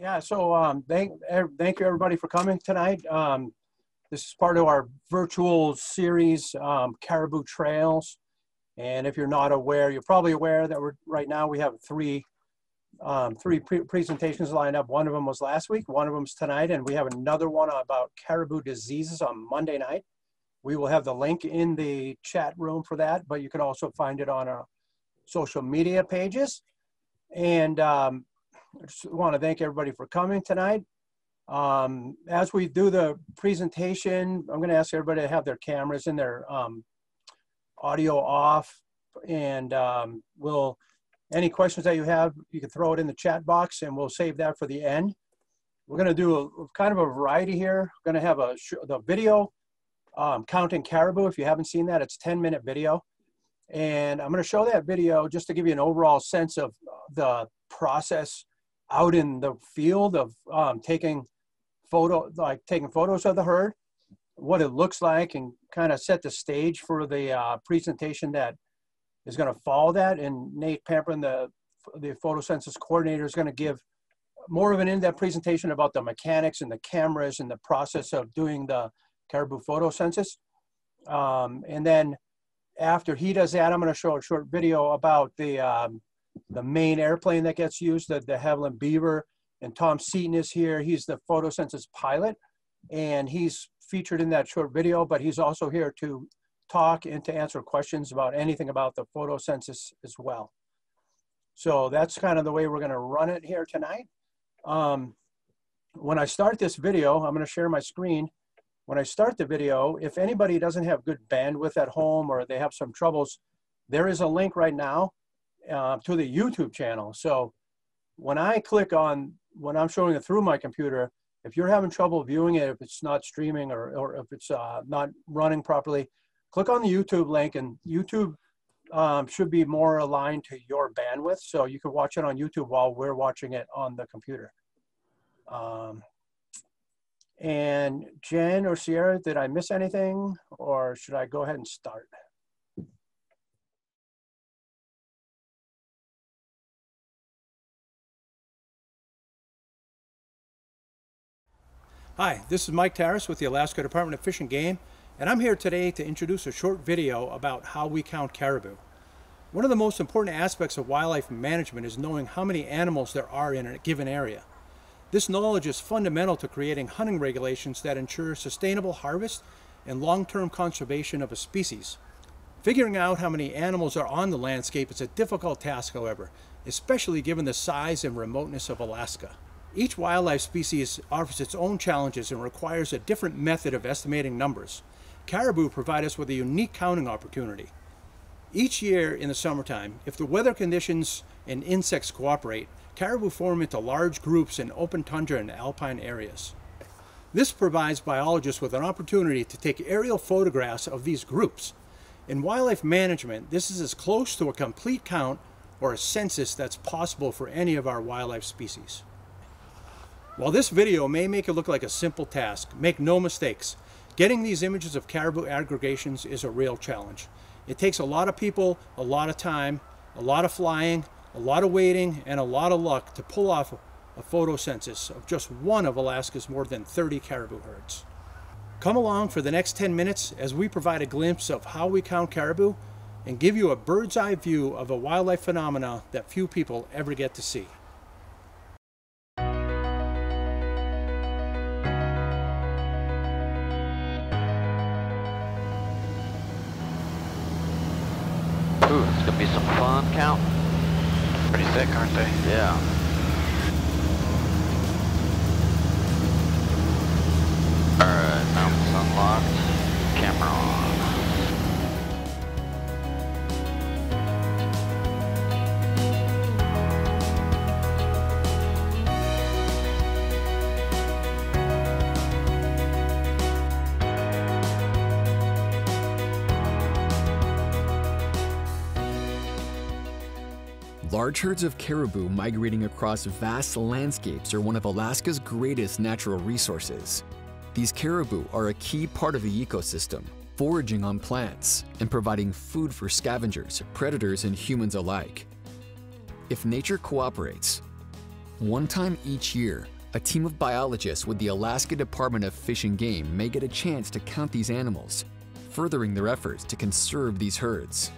Yeah, so um, thank, thank you everybody for coming tonight. Um, this is part of our virtual series, um, Caribou Trails. And if you're not aware, you're probably aware that we're right now we have three um, three pre presentations lined up. One of them was last week, one of them's tonight, and we have another one about caribou diseases on Monday night. We will have the link in the chat room for that, but you can also find it on our social media pages. And um, I just want to thank everybody for coming tonight. Um, as we do the presentation, I'm going to ask everybody to have their cameras and their um, audio off, and um, we'll any questions that you have, you can throw it in the chat box, and we'll save that for the end. We're going to do a, kind of a variety here. We're going to have a the video um, counting caribou. If you haven't seen that, it's a 10 minute video. And I'm going to show that video just to give you an overall sense of the process out in the field of um, taking photo, like taking photos of the herd, what it looks like, and kind of set the stage for the uh, presentation that is going to follow that. And Nate Pamperin, the the photo census coordinator, is going to give more of an in-depth presentation about the mechanics and the cameras and the process of doing the caribou photo census. Um, and then after he does that, I'm going to show a short video about the um, the main airplane that gets used, the, the Havilland Beaver. And Tom Seaton is here. He's the photo census pilot, and he's featured in that short video, but he's also here to talk and to answer questions about anything about the photo census as well. So that's kind of the way we're going to run it here tonight. Um, when I start this video, I'm going to share my screen when I start the video, if anybody doesn't have good bandwidth at home or they have some troubles, there is a link right now uh, to the YouTube channel. So when I click on, when I'm showing it through my computer, if you're having trouble viewing it, if it's not streaming or, or if it's uh, not running properly, click on the YouTube link and YouTube um, should be more aligned to your bandwidth. So you can watch it on YouTube while we're watching it on the computer. Um, and Jen or Sierra, did I miss anything or should I go ahead and start? Hi, this is Mike Tarras with the Alaska Department of Fish and Game, and I'm here today to introduce a short video about how we count caribou. One of the most important aspects of wildlife management is knowing how many animals there are in a given area. This knowledge is fundamental to creating hunting regulations that ensure sustainable harvest and long-term conservation of a species. Figuring out how many animals are on the landscape is a difficult task, however, especially given the size and remoteness of Alaska. Each wildlife species offers its own challenges and requires a different method of estimating numbers. Caribou provide us with a unique counting opportunity. Each year in the summertime, if the weather conditions and insects cooperate, caribou form into large groups in open tundra and alpine areas. This provides biologists with an opportunity to take aerial photographs of these groups. In wildlife management, this is as close to a complete count or a census that's possible for any of our wildlife species. While this video may make it look like a simple task, make no mistakes, getting these images of caribou aggregations is a real challenge. It takes a lot of people, a lot of time, a lot of flying, a lot of waiting, and a lot of luck to pull off a photo census of just one of Alaska's more than 30 caribou herds. Come along for the next 10 minutes as we provide a glimpse of how we count caribou and give you a bird's eye view of a wildlife phenomena that few people ever get to see. Some count. Pretty thick, aren't they? Yeah. Alright, mounts unlocked. Camera on. Large herds of caribou migrating across vast landscapes are one of Alaska's greatest natural resources. These caribou are a key part of the ecosystem, foraging on plants and providing food for scavengers, predators, and humans alike. If nature cooperates, One time each year, a team of biologists with the Alaska Department of Fish and Game may get a chance to count these animals, furthering their efforts to conserve these herds.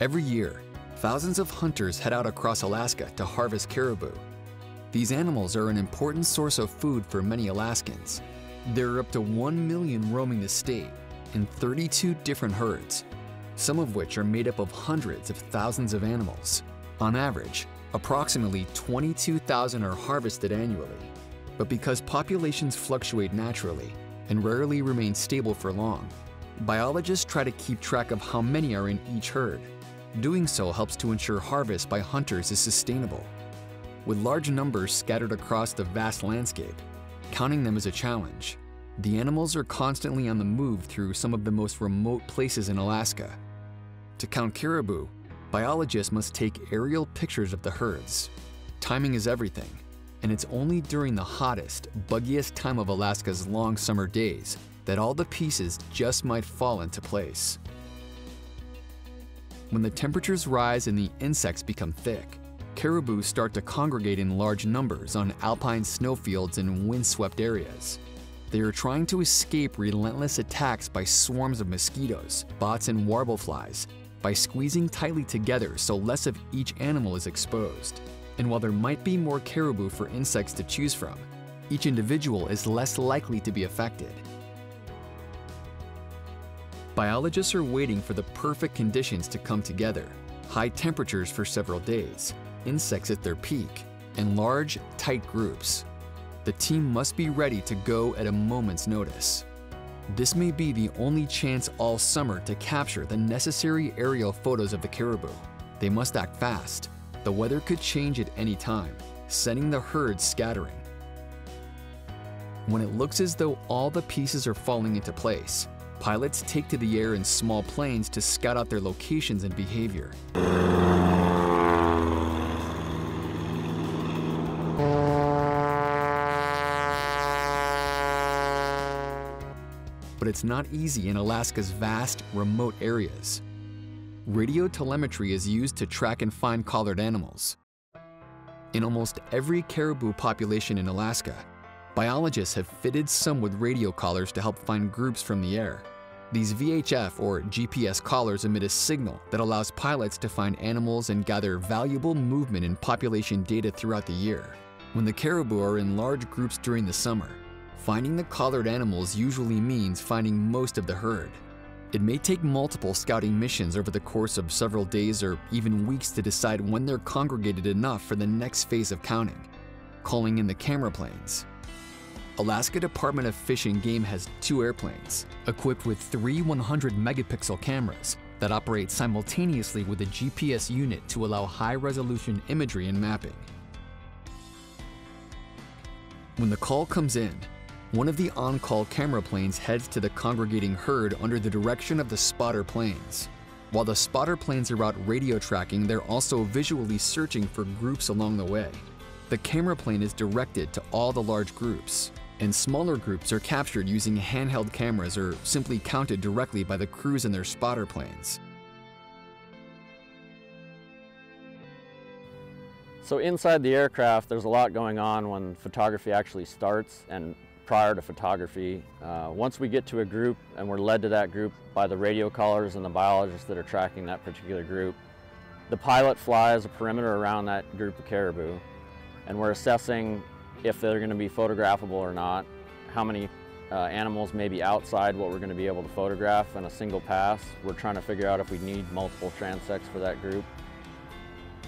Every year, thousands of hunters head out across Alaska to harvest caribou. These animals are an important source of food for many Alaskans. There are up to 1 million roaming the state in 32 different herds, some of which are made up of hundreds of thousands of animals. On average, approximately 22,000 are harvested annually. But because populations fluctuate naturally and rarely remain stable for long, biologists try to keep track of how many are in each herd. Doing so helps to ensure harvest by hunters is sustainable. With large numbers scattered across the vast landscape, counting them is a challenge. The animals are constantly on the move through some of the most remote places in Alaska. To count caribou, biologists must take aerial pictures of the herds. Timing is everything, and it's only during the hottest, buggiest time of Alaska's long summer days that all the pieces just might fall into place. When the temperatures rise and the insects become thick, caribou start to congregate in large numbers on alpine snowfields and windswept areas. They are trying to escape relentless attacks by swarms of mosquitoes, bots, and warbleflies by squeezing tightly together so less of each animal is exposed. And while there might be more caribou for insects to choose from, each individual is less likely to be affected. Biologists are waiting for the perfect conditions to come together high temperatures for several days, insects at their peak, and large, tight groups. The team must be ready to go at a moment's notice. This may be the only chance all summer to capture the necessary aerial photos of the caribou. They must act fast. The weather could change at any time, sending the herd scattering. When it looks as though all the pieces are falling into place, pilots take to the air in small planes to scout out their locations and behavior. But it's not easy in Alaska's vast, remote areas. Radio telemetry is used to track and find collared animals. In almost every caribou population in Alaska, biologists have fitted some with radio collars to help find groups from the air. These VHF or GPS collars emit a signal that allows pilots to find animals and gather valuable movement and population data throughout the year. When the caribou are in large groups during the summer, finding the collared animals usually means finding most of the herd. It may take multiple scouting missions over the course of several days or even weeks to decide when they're congregated enough for the next phase of counting, calling in the camera planes. Alaska Department of Fish and Game has two airplanes, equipped with three 100 megapixel cameras that operate simultaneously with a GPS unit to allow high resolution imagery and mapping. When the call comes in, one of the on-call camera planes heads to the congregating herd under the direction of the spotter planes. While the spotter planes are out radio tracking, they're also visually searching for groups along the way. The camera plane is directed to all the large groups, and smaller groups are captured using handheld cameras or simply counted directly by the crews in their spotter planes. So inside the aircraft, there's a lot going on when photography actually starts and prior to photography. Uh, once we get to a group and we're led to that group by the radio collars and the biologists that are tracking that particular group, the pilot flies a perimeter around that group of caribou and we're assessing if they're going to be photographable or not, how many uh, animals may be outside what we're going to be able to photograph in a single pass. We're trying to figure out if we need multiple transects for that group.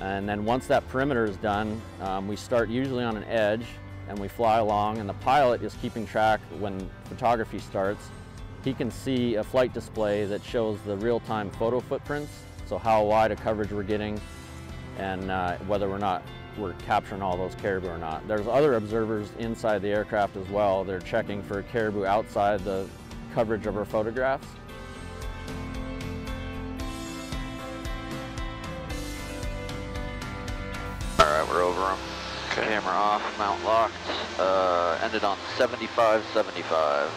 And then once that perimeter is done, um, we start usually on an edge and we fly along and the pilot is keeping track when photography starts. He can see a flight display that shows the real-time photo footprints, so how wide a coverage we're getting and uh, whether or not we're capturing all those caribou or not. There's other observers inside the aircraft as well. They're checking for caribou outside the coverage of our photographs. Alright, we're over them. Camera off, mount locked. Uh, ended on 75-75.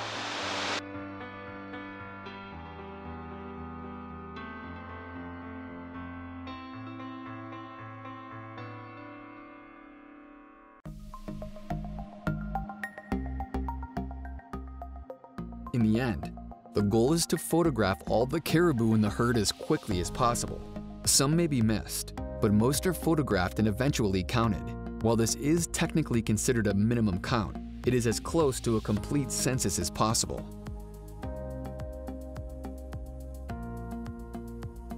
The end, the goal is to photograph all the caribou in the herd as quickly as possible. Some may be missed, but most are photographed and eventually counted. While this is technically considered a minimum count, it is as close to a complete census as possible.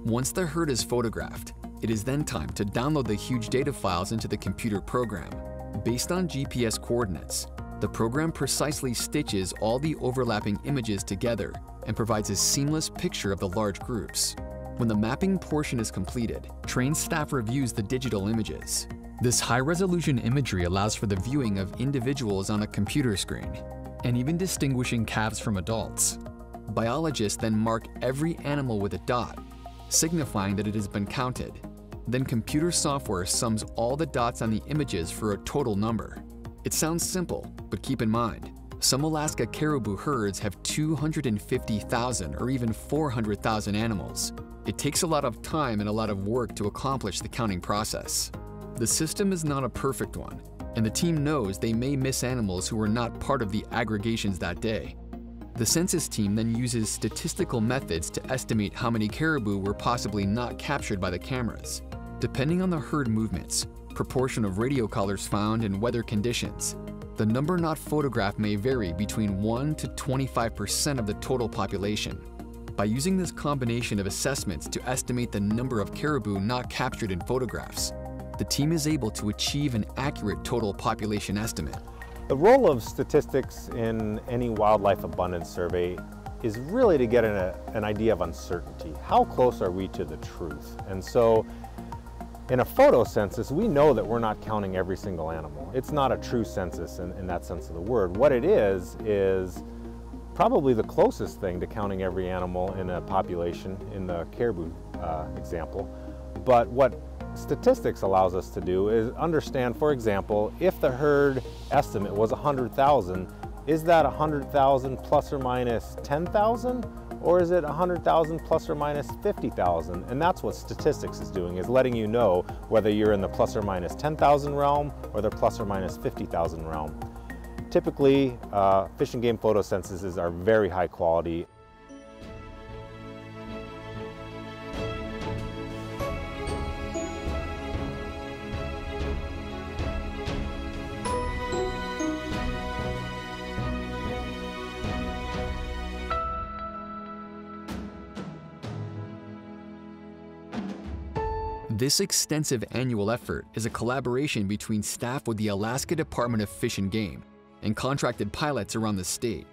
Once the herd is photographed, it is then time to download the huge data files into the computer program. Based on GPS coordinates, the program precisely stitches all the overlapping images together and provides a seamless picture of the large groups. When the mapping portion is completed, trained staff reviews the digital images. This high-resolution imagery allows for the viewing of individuals on a computer screen, and even distinguishing calves from adults. Biologists then mark every animal with a dot, signifying that it has been counted. Then computer software sums all the dots on the images for a total number. It sounds simple, but keep in mind, some Alaska caribou herds have 250,000 or even 400,000 animals. It takes a lot of time and a lot of work to accomplish the counting process. The system is not a perfect one, and the team knows they may miss animals who are not part of the aggregations that day. The census team then uses statistical methods to estimate how many caribou were possibly not captured by the cameras. Depending on the herd movements, proportion of radio collars found, in weather conditions, the number not photographed may vary between 1 to 25% of the total population. By using this combination of assessments to estimate the number of caribou not captured in photographs, the team is able to achieve an accurate total population estimate. The role of statistics in any wildlife abundance survey is really to get an, an idea of uncertainty. How close are we to the truth? And so in a photo census, we know that we're not counting every single animal. It's not a true census in, in, that sense of the word. What it is, is probably the closest thing to counting every animal in a population in the caribou uh, example. But what statistics allows us to do is understand, for example, if the herd estimate was 100,000, is that 100,000 plus or minus 10,000? Or is it 100,000 plus or minus 50,000? And that's what statistics is doing, is letting you know whether you're in the plus or minus 10,000 realm or the plus or minus 50,000 realm. Typically, uh, fish and game photo censuses are very high quality. This extensive annual effort is a collaboration between staff with the Alaska Department of Fish and Game and contracted pilots around the state.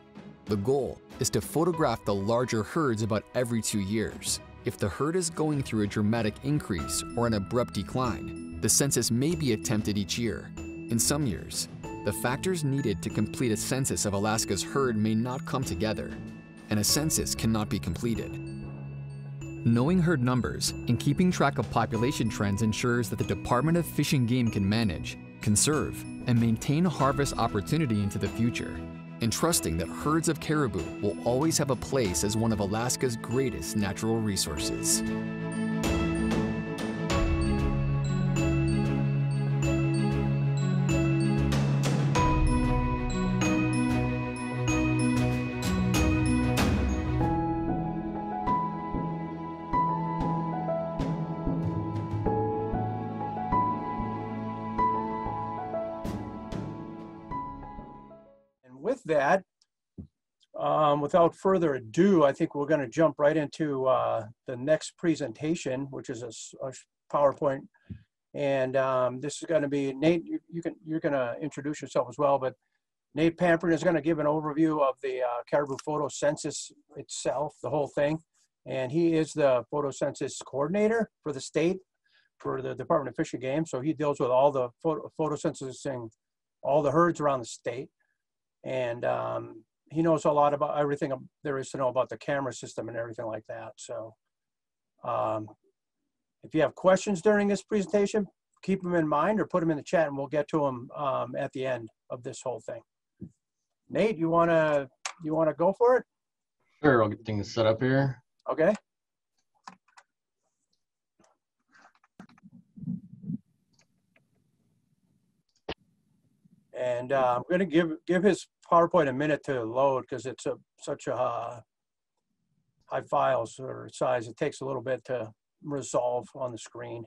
The goal is to photograph the larger herds about every two years. If the herd is going through a dramatic increase or an abrupt decline, the census may be attempted each year. In some years, the factors needed to complete a census of Alaska's herd may not come together, and a census cannot be completed. Knowing herd numbers and keeping track of population trends ensures that the Department of Fish and Game can manage, conserve, and maintain harvest opportunity into the future, and trusting that herds of caribou will always have a place as one of Alaska's greatest natural resources. Um, without further ado, I think we're going to jump right into uh, the next presentation, which is a, a PowerPoint. And um, this is going to be Nate. You, you can you're going to introduce yourself as well, but Nate Pamperin is going to give an overview of the uh, caribou photo census itself, the whole thing, and he is the photo census coordinator for the state for the Department of Fish and Game. So he deals with all the photo, photo censusing, all the herds around the state and um, he knows a lot about everything there is to know about the camera system and everything like that. So um, if you have questions during this presentation, keep them in mind or put them in the chat and we'll get to them um, at the end of this whole thing. Nate, you wanna you wanna go for it? Sure, I'll get things set up here. Okay. And uh, I'm going to give give his PowerPoint a minute to load because it's a such a uh, high files or size. It takes a little bit to resolve on the screen.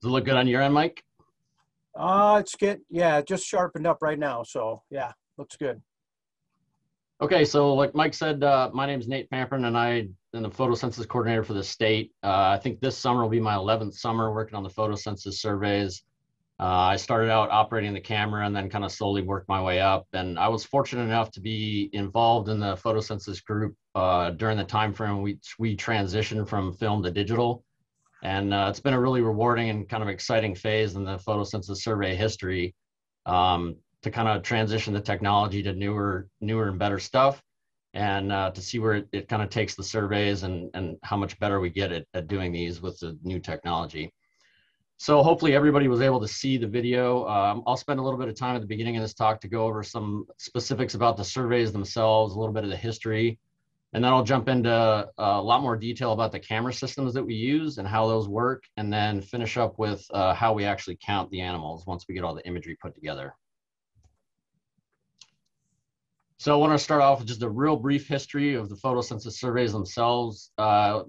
Does it look good on your end, Mike? Uh, it's good. yeah, it just sharpened up right now. So yeah, looks good. Okay, so like Mike said, uh, my name is Nate Pamperin, and I am the photocensus coordinator for the state. Uh, I think this summer will be my 11th summer working on the photocensus surveys. Uh, I started out operating the camera and then kind of slowly worked my way up. And I was fortunate enough to be involved in the photocensus group uh, during the time frame we we transitioned from film to digital. And uh, it's been a really rewarding and kind of exciting phase in the photocensus survey history um, to kind of transition the technology to newer, newer and better stuff, and uh, to see where it, it kind of takes the surveys and and how much better we get at, at doing these with the new technology. So hopefully everybody was able to see the video. Um, I'll spend a little bit of time at the beginning of this talk to go over some specifics about the surveys themselves, a little bit of the history, and then I'll jump into a lot more detail about the camera systems that we use and how those work, and then finish up with uh, how we actually count the animals once we get all the imagery put together. So I want to start off with just a real brief history of the photocensus surveys themselves. Uh,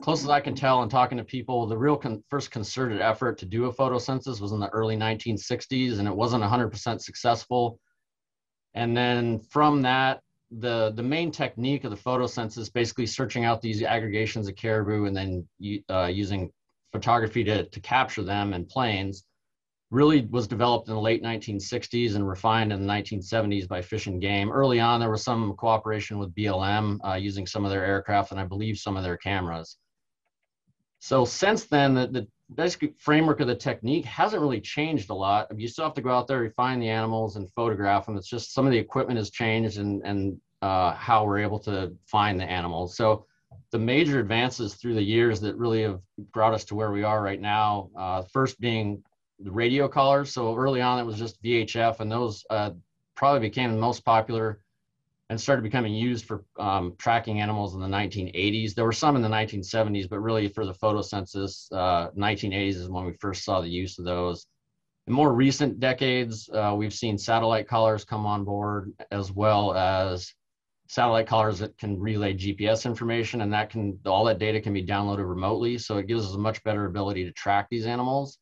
close as I can tell in talking to people, the real con first concerted effort to do a photocensus was in the early 1960s, and it wasn't 100% successful. And then from that, the the main technique of the photocensus, basically searching out these aggregations of caribou and then uh, using photography to, to capture them in planes, really was developed in the late 1960s and refined in the 1970s by Fish and Game. Early on, there was some cooperation with BLM uh, using some of their aircraft and I believe some of their cameras. So since then, the, the basic framework of the technique hasn't really changed a lot. You still have to go out there, refine the animals, and photograph them. It's just some of the equipment has changed and and uh, how we're able to find the animals. So the major advances through the years that really have brought us to where we are right now. Uh, first being the radio collars. So early on, it was just VHF, and those uh, probably became the most popular and started becoming used for um, tracking animals in the 1980s. There were some in the 1970s, but really for the photocensus, uh, 1980s is when we first saw the use of those. In more recent decades, uh, we've seen satellite collars come on board, as well as satellite collars that can relay GPS information, and that can all that data can be downloaded remotely. So it gives us a much better ability to track these animals.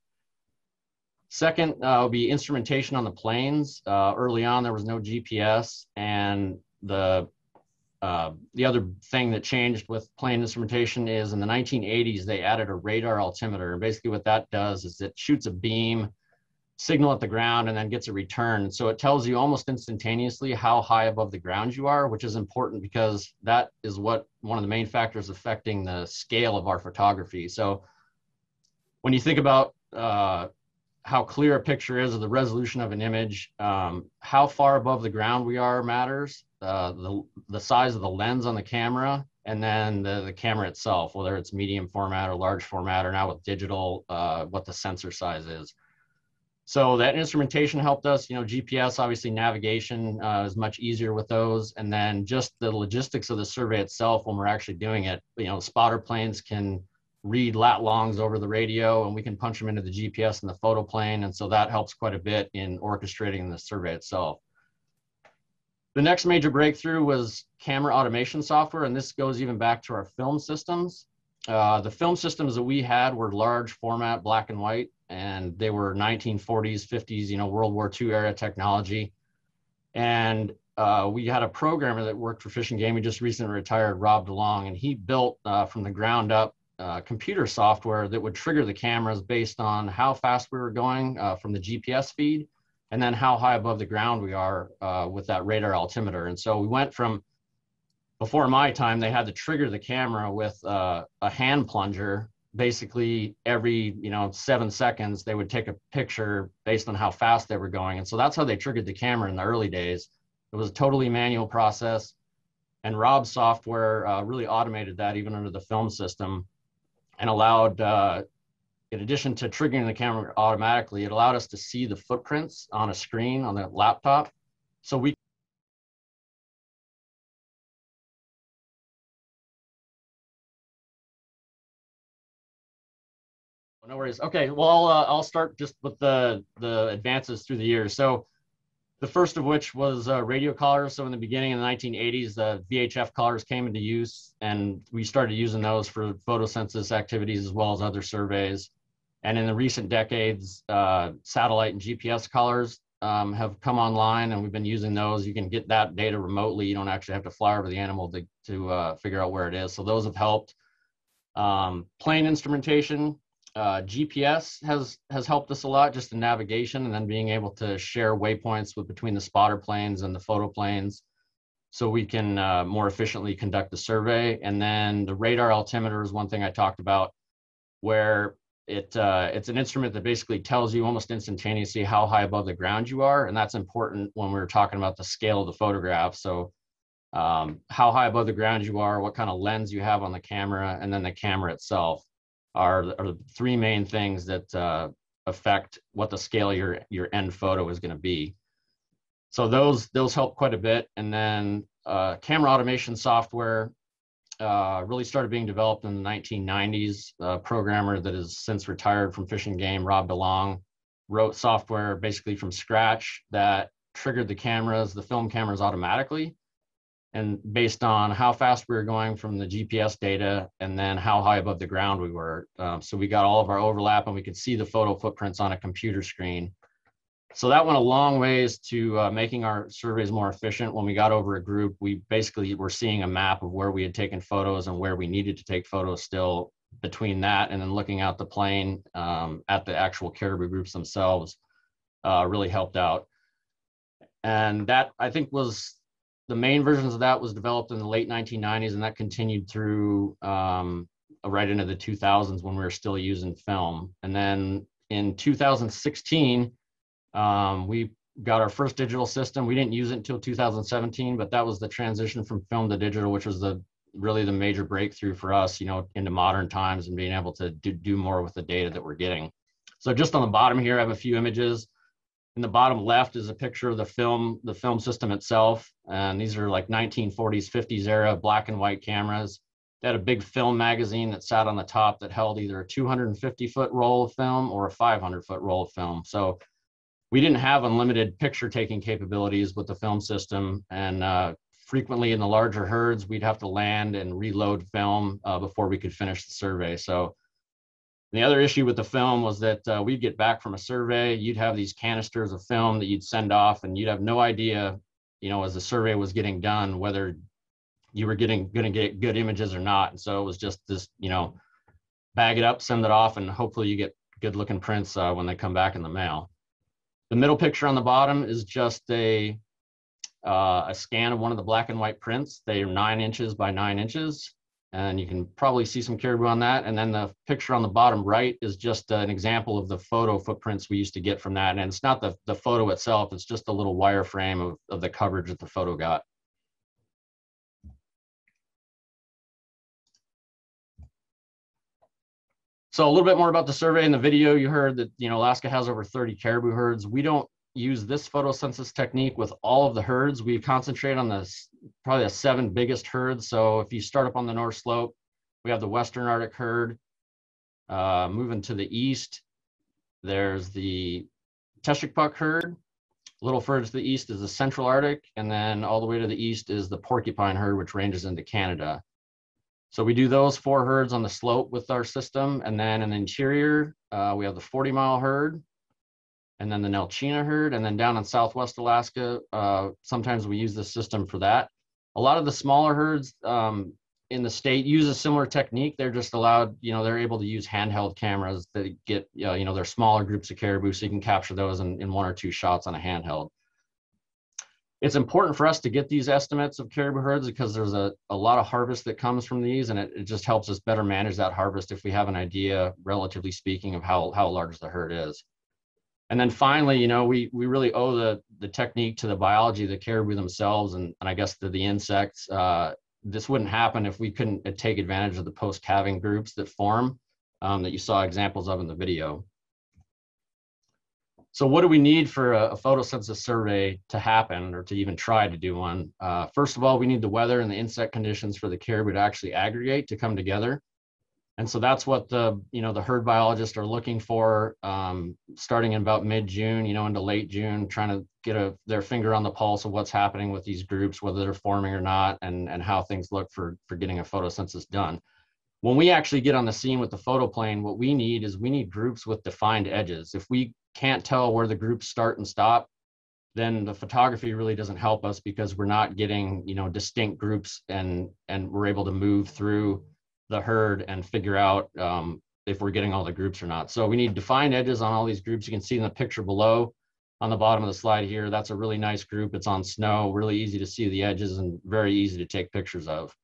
Second uh, will be instrumentation on the planes. Uh, early on, there was no GPS, and the uh, the other thing that changed with plane instrumentation is in the 1980s they added a radar altimeter. And basically what that does is it shoots a beam signal at the ground and then gets a return so it tells you almost instantaneously how high above the ground you are which is important because that is what one of the main factors affecting the scale of our photography. So when you think about uh, how clear a picture is of the resolution of an image um, how far above the ground we are matters the, the size of the lens on the camera and then the, the camera itself, whether it's medium format or large format or now with digital, uh, what the sensor size is. So that instrumentation helped us, you know, GPS, obviously navigation uh, is much easier with those. And then just the logistics of the survey itself when we're actually doing it, you know, spotter planes can read lat longs over the radio and we can punch them into the GPS and the photo plane. And so that helps quite a bit in orchestrating the survey itself. The next major breakthrough was camera automation software, and this goes even back to our film systems. Uh, the film systems that we had were large format, black and white, and they were 1940s, 50s, you know, World War II era technology. And uh, we had a programmer that worked for Fish and Game. He just recently retired, Rob DeLong, and he built uh, from the ground up uh, computer software that would trigger the cameras based on how fast we were going uh, from the GPS feed and then how high above the ground we are uh, with that radar altimeter. And so we went from before my time, they had to trigger the camera with uh, a hand plunger. Basically, every you know seven seconds, they would take a picture based on how fast they were going, and so that's how they triggered the camera in the early days. It was a totally manual process, and Rob's software uh, really automated that even under the film system, and allowed uh, in addition to triggering the camera automatically, it allowed us to see the footprints on a screen on the laptop. So we No worries. Okay, well, I'll, uh, I'll start just with the, the advances through the years. So The first of which was uh, radio collars. So in the beginning of the 1980s, the VHF collars came into use, and we started using those for photocensus activities as well as other surveys. And in the recent decades, uh, satellite and GPS collars um, have come online, and we've been using those. You can get that data remotely. You don't actually have to fly over the animal to, to uh, figure out where it is. So those have helped. Um, plane instrumentation uh, GPS has has helped us a lot, just in navigation, and then being able to share waypoints with between the spotter planes and the photo planes, so we can uh, more efficiently conduct the survey. And then the radar altimeter is one thing I talked about, where it uh, it's an instrument that basically tells you almost instantaneously how high above the ground you are, and that's important when we are talking about the scale of the photograph. So. Um, how high above the ground you are, what kind of lens you have on the camera, and then the camera itself are, are the three main things that uh, affect what the scale your, your end photo is going to be. So those, those help quite a bit. And then uh, camera automation software uh, really started being developed in the 1990s. A programmer that has since retired from Fish and Game, Rob DeLong, wrote software basically from scratch that triggered the cameras, the film cameras automatically and based on how fast we were going from the GPS data and then how high above the ground we were. Um, so we got all of our overlap and we could see the photo footprints on a computer screen. So that went a long ways to uh, making our surveys more efficient. When we got over a group, we basically were seeing a map of where we had taken photos and where we needed to take photos still between that and then looking out the plane um, at the actual caribou groups themselves uh, really helped out. And that I think was the main versions of that was developed in the late 1990s and that continued through um, right into the 2000s when we were still using film. And then in 2016 um, we got our first digital system. We didn't use it until 2017 but that was the transition from film to digital which was the really the major breakthrough for us you know into modern times and being able to do, do more with the data that we're getting. So just on the bottom here i have a few images in the bottom left is a picture of the film, the film system itself. And these are like 1940s, 50s era black and white cameras. They had a big film magazine that sat on the top that held either a 250 foot roll of film or a 500 foot roll of film. So we didn't have unlimited picture taking capabilities with the film system. And uh, frequently in the larger herds, we'd have to land and reload film uh, before we could finish the survey. So the other issue with the film was that uh, we'd get back from a survey, you'd have these canisters of film that you'd send off, and you'd have no idea, you know, as the survey was getting done, whether you were getting going to get good images or not. And so it was just this, you know, bag it up, send it off, and hopefully you get good looking prints uh, when they come back in the mail. The middle picture on the bottom is just a uh, a scan of one of the black and white prints. They are nine inches by nine inches and you can probably see some caribou on that. And then the picture on the bottom right is just uh, an example of the photo footprints we used to get from that. And it's not the, the photo itself, it's just a little wireframe of, of the coverage that the photo got. So a little bit more about the survey in the video, you heard that, you know, Alaska has over 30 caribou herds. We don't use this photocensus technique with all of the herds. We've concentrated on the probably the seven biggest herds. So if you start up on the North Slope, we have the Western Arctic herd. Uh, moving to the east, there's the Teshekpuk herd. A little further to the east is the Central Arctic, and then all the way to the east is the Porcupine herd, which ranges into Canada. So we do those four herds on the slope with our system, and then in the interior, uh, we have the 40 mile herd, and then the Nelchina herd, and then down in Southwest Alaska, uh, sometimes we use the system for that. A lot of the smaller herds um, in the state use a similar technique. They're just allowed, you know, they're able to use handheld cameras that get, you know, you know they're smaller groups of caribou, so you can capture those in, in one or two shots on a handheld. It's important for us to get these estimates of caribou herds because there's a, a lot of harvest that comes from these, and it, it just helps us better manage that harvest if we have an idea, relatively speaking, of how, how large the herd is. And then finally, you know, we we really owe the the technique to the biology of the caribou themselves, and, and I guess to the insects. Uh, this wouldn't happen if we couldn't uh, take advantage of the post-calving groups that form um, that you saw examples of in the video. So what do we need for a, a photocensus survey to happen or to even try to do one? Uh, first of all, we need the weather and the insect conditions for the caribou to actually aggregate to come together. And so that's what the, you know, the herd biologists are looking for, um, starting in about mid-June, you know, into late June, trying to get a, their finger on the pulse of what's happening with these groups, whether they're forming or not, and, and how things look for, for getting a photocensus done. When we actually get on the scene with the photo plane, what we need is we need groups with defined edges. If we can't tell where the groups start and stop, then the photography really doesn't help us because we're not getting, you know, distinct groups and, and we're able to move through the herd and figure out um, if we're getting all the groups or not. So we need defined edges on all these groups. You can see in the picture below on the bottom of the slide here, that's a really nice group. It's on snow, really easy to see the edges and very easy to take pictures of.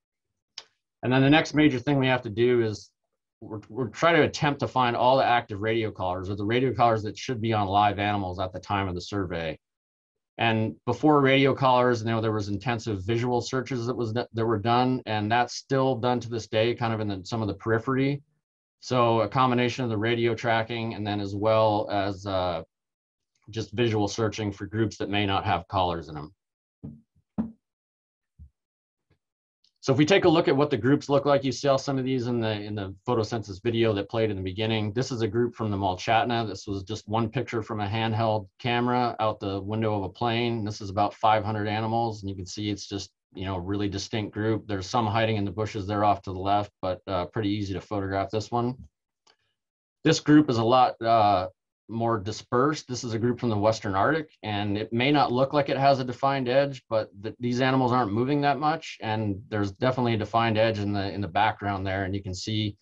And then the next major thing we have to do is we're, we're trying to attempt to find all the active radio collars or the radio collars that should be on live animals at the time of the survey. And before radio collars, you know, there was intensive visual searches that was that were done, and that's still done to this day, kind of in the, some of the periphery. So a combination of the radio tracking and then as well as uh, just visual searching for groups that may not have collars in them. So if we take a look at what the groups look like, you saw some of these in the in the photocensus video that played in the beginning. This is a group from the Mulchatna. This was just one picture from a handheld camera out the window of a plane. This is about 500 animals, and you can see it's just you know a really distinct group. There's some hiding in the bushes there off to the left, but uh, pretty easy to photograph this one. This group is a lot uh, more dispersed. This is a group from the Western Arctic, and it may not look like it has a defined edge, but the, these animals aren't moving that much, and there's definitely a defined edge in the in the background there, and you can see.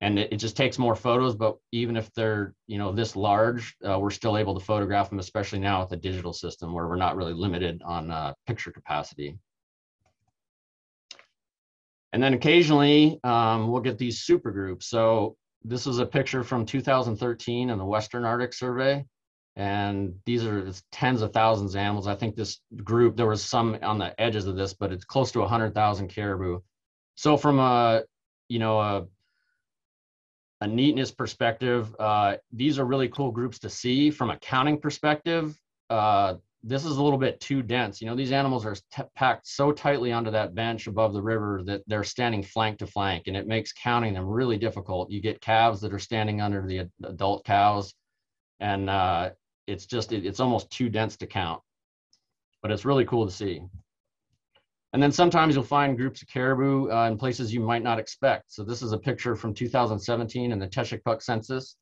And it, it just takes more photos, but even if they're you know this large, uh, we're still able to photograph them, especially now with the digital system where we're not really limited on uh, picture capacity. And then occasionally um, we'll get these super groups. So this is a picture from 2013 in the Western Arctic Survey. And these are tens of thousands of animals. I think this group, there was some on the edges of this, but it's close to 100,000 caribou. So from a, you know, a, a neatness perspective, uh, these are really cool groups to see. From a counting perspective, uh, this is a little bit too dense. You know, these animals are packed so tightly onto that bench above the river that they're standing flank to flank, and it makes counting them really difficult. You get calves that are standing under the adult cows, and uh, it's just it, it's almost too dense to count. But it's really cool to see. And then sometimes you'll find groups of caribou uh, in places you might not expect. So this is a picture from 2017 in the Teshekpuk census.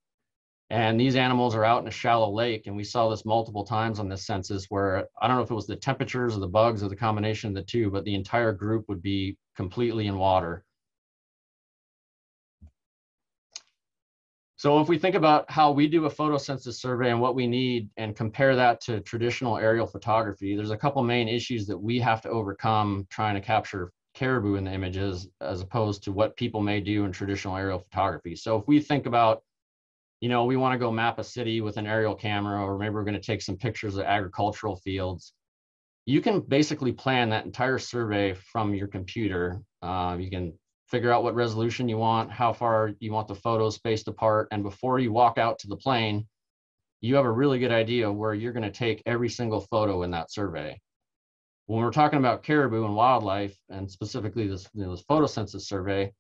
And these animals are out in a shallow lake. And we saw this multiple times on this census where I don't know if it was the temperatures or the bugs or the combination of the two, but the entire group would be completely in water. So if we think about how we do a photocensus survey and what we need and compare that to traditional aerial photography, there's a couple main issues that we have to overcome trying to capture caribou in the images as opposed to what people may do in traditional aerial photography. So if we think about you know, we want to go map a city with an aerial camera, or maybe we're going to take some pictures of agricultural fields. You can basically plan that entire survey from your computer. Uh, you can figure out what resolution you want, how far you want the photos spaced apart, and before you walk out to the plane, you have a really good idea where you're going to take every single photo in that survey. When we're talking about caribou and wildlife, and specifically this, you know, this survey,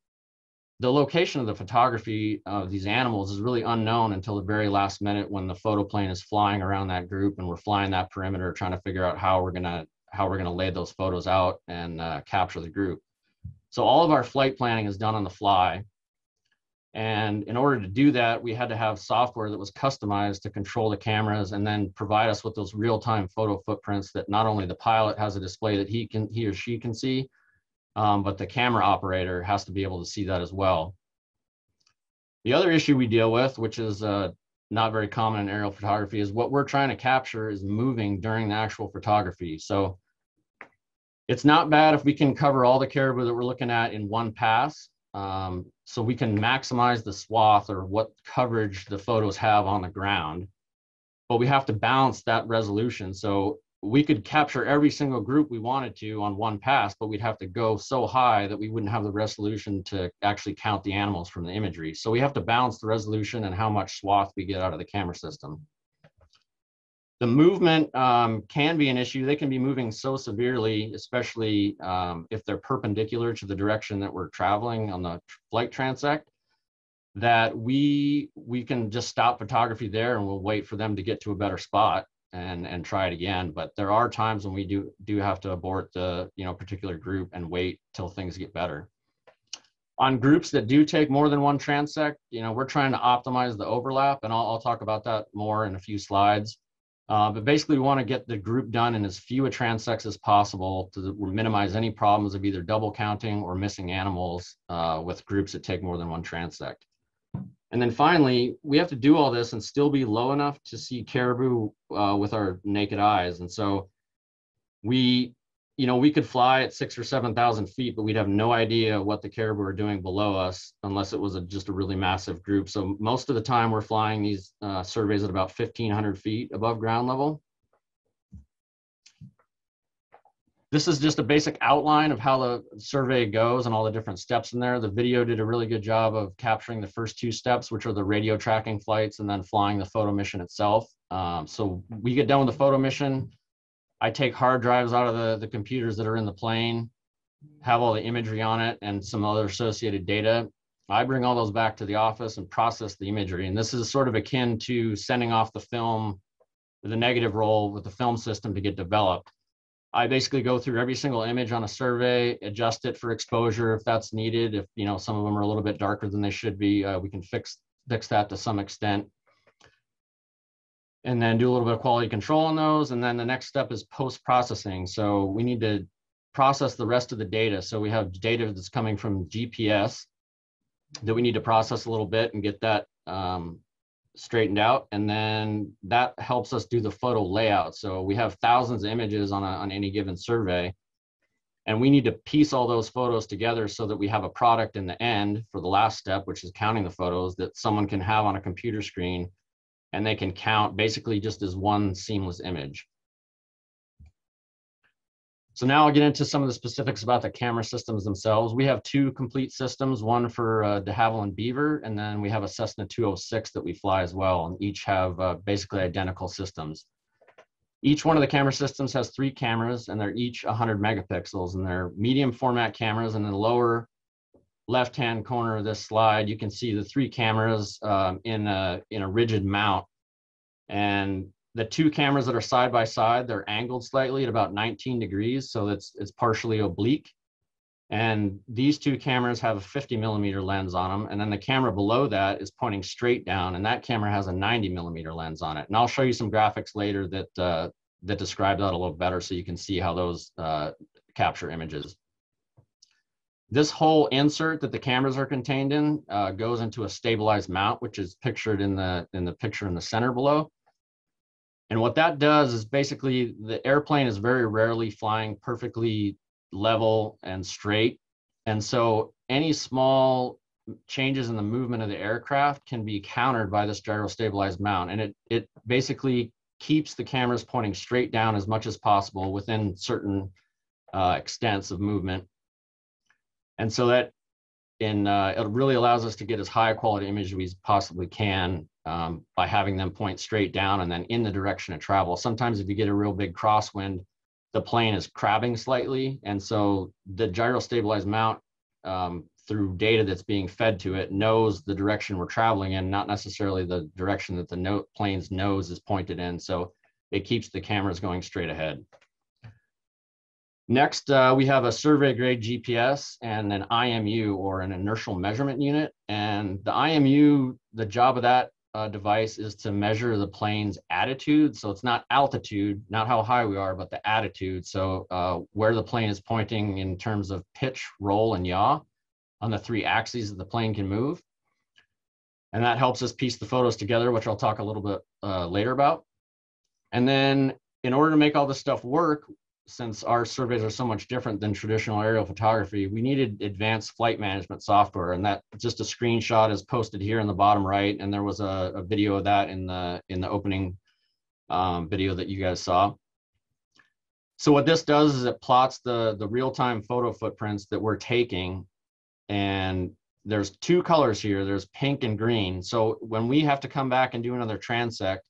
the location of the photography of these animals is really unknown until the very last minute when the photo plane is flying around that group and we're flying that perimeter trying to figure out how we're gonna how we're gonna lay those photos out and uh, capture the group. So all of our flight planning is done on the fly. And in order to do that, we had to have software that was customized to control the cameras and then provide us with those real-time photo footprints that not only the pilot has a display that he can he or she can see, um, but the camera operator has to be able to see that as well. The other issue we deal with, which is uh, not very common in aerial photography, is what we're trying to capture is moving during the actual photography. So it's not bad if we can cover all the caribou that we're looking at in one pass. Um, so we can maximize the swath or what coverage the photos have on the ground. But we have to balance that resolution. So we could capture every single group we wanted to on one pass, but we'd have to go so high that we wouldn't have the resolution to actually count the animals from the imagery. So we have to balance the resolution and how much swath we get out of the camera system. The movement um, can be an issue. They can be moving so severely, especially um, if they're perpendicular to the direction that we're traveling on the flight transect. that we we can just stop photography there and we'll wait for them to get to a better spot and and try it again but there are times when we do do have to abort the you know particular group and wait till things get better. On groups that do take more than one transect you know we're trying to optimize the overlap and i'll, I'll talk about that more in a few slides. Uh, but basically we want to get the group done in as few transects as possible to minimize any problems of either double counting or missing animals uh, with groups that take more than one transect and then finally, we have to do all this and still be low enough to see caribou uh, with our naked eyes. And so we, you know, we could fly at six or 7,000 feet, but we'd have no idea what the caribou are doing below us unless it was a, just a really massive group. So most of the time we're flying these uh, surveys at about 1,500 feet above ground level. This is just a basic outline of how the survey goes and all the different steps in there. The video did a really good job of capturing the first two steps, which are the radio tracking flights and then flying the photo mission itself. Um, so we get done with the photo mission. I take hard drives out of the, the computers that are in the plane, have all the imagery on it and some other associated data. I bring all those back to the office and process the imagery. And this is sort of akin to sending off the film, the negative roll with the film system to get developed. I basically go through every single image on a survey, adjust it for exposure if that's needed. If you know some of them are a little bit darker than they should be, uh, we can fix fix that to some extent. And then do a little bit of quality control on those. And then the next step is post processing. So we need to process the rest of the data. So we have data that's coming from GPS that we need to process a little bit and get that um, straightened out and then that helps us do the photo layout. So we have thousands of images on, a, on any given survey and we need to piece all those photos together so that we have a product in the end for the last step which is counting the photos that someone can have on a computer screen and they can count basically just as one seamless image so now I'll get into some of the specifics about the camera systems themselves. We have two complete systems, one for uh, de Havilland Beaver, and then we have a Cessna 206 that we fly as well, and each have uh, basically identical systems. Each one of the camera systems has three cameras, and they're each 100 megapixels, and they're medium format cameras. And in the lower left-hand corner of this slide, you can see the three cameras um, in, a, in a rigid mount. And the two cameras that are side by side, they're angled slightly at about 19 degrees, so it's it's partially oblique. And these two cameras have a 50 millimeter lens on them, and then the camera below that is pointing straight down, and that camera has a 90 millimeter lens on it. And I'll show you some graphics later that uh, that describe that a little better, so you can see how those uh, capture images. This whole insert that the cameras are contained in uh, goes into a stabilized mount, which is pictured in the in the picture in the center below. And what that does is basically the airplane is very rarely flying perfectly level and straight. And so any small changes in the movement of the aircraft can be countered by this gyro stabilized mount. And it, it basically keeps the cameras pointing straight down as much as possible within certain uh, extents of movement. And so that in, uh, it really allows us to get as high a quality image as we possibly can um, by having them point straight down and then in the direction of travel. Sometimes if you get a real big crosswind, the plane is crabbing slightly. And so the gyro stabilized mount um, through data that's being fed to it knows the direction we're traveling in, not necessarily the direction that the no plane's nose is pointed in. So it keeps the cameras going straight ahead. Next, uh, we have a survey grade GPS and an IMU or an inertial measurement unit. And the IMU, the job of that uh, device is to measure the plane's attitude. So it's not altitude, not how high we are, but the attitude. So uh, where the plane is pointing in terms of pitch, roll, and yaw on the three axes that the plane can move. And that helps us piece the photos together, which I'll talk a little bit uh, later about. And then in order to make all this stuff work, since our surveys are so much different than traditional aerial photography, we needed advanced flight management software. And that just a screenshot is posted here in the bottom right. And there was a, a video of that in the in the opening um, video that you guys saw. So what this does is it plots the, the real-time photo footprints that we're taking. And there's two colors here. There's pink and green. So when we have to come back and do another transect,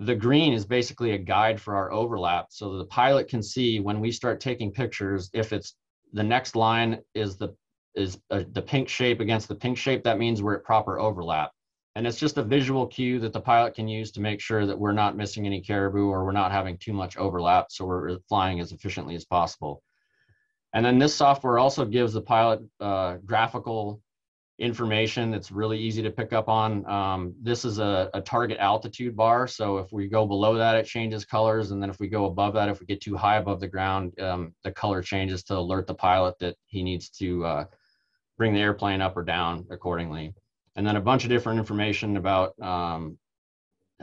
the green is basically a guide for our overlap so the pilot can see when we start taking pictures if it's the next line is the is uh, the pink shape against the pink shape, that means we're at proper overlap. And it's just a visual cue that the pilot can use to make sure that we're not missing any caribou or we're not having too much overlap. So we're flying as efficiently as possible. And then this software also gives the pilot uh, graphical information that's really easy to pick up on. Um, this is a, a, target altitude bar. So if we go below that, it changes colors. And then if we go above that, if we get too high above the ground, um, the color changes to alert the pilot that he needs to uh, bring the airplane up or down accordingly and then a bunch of different information about um,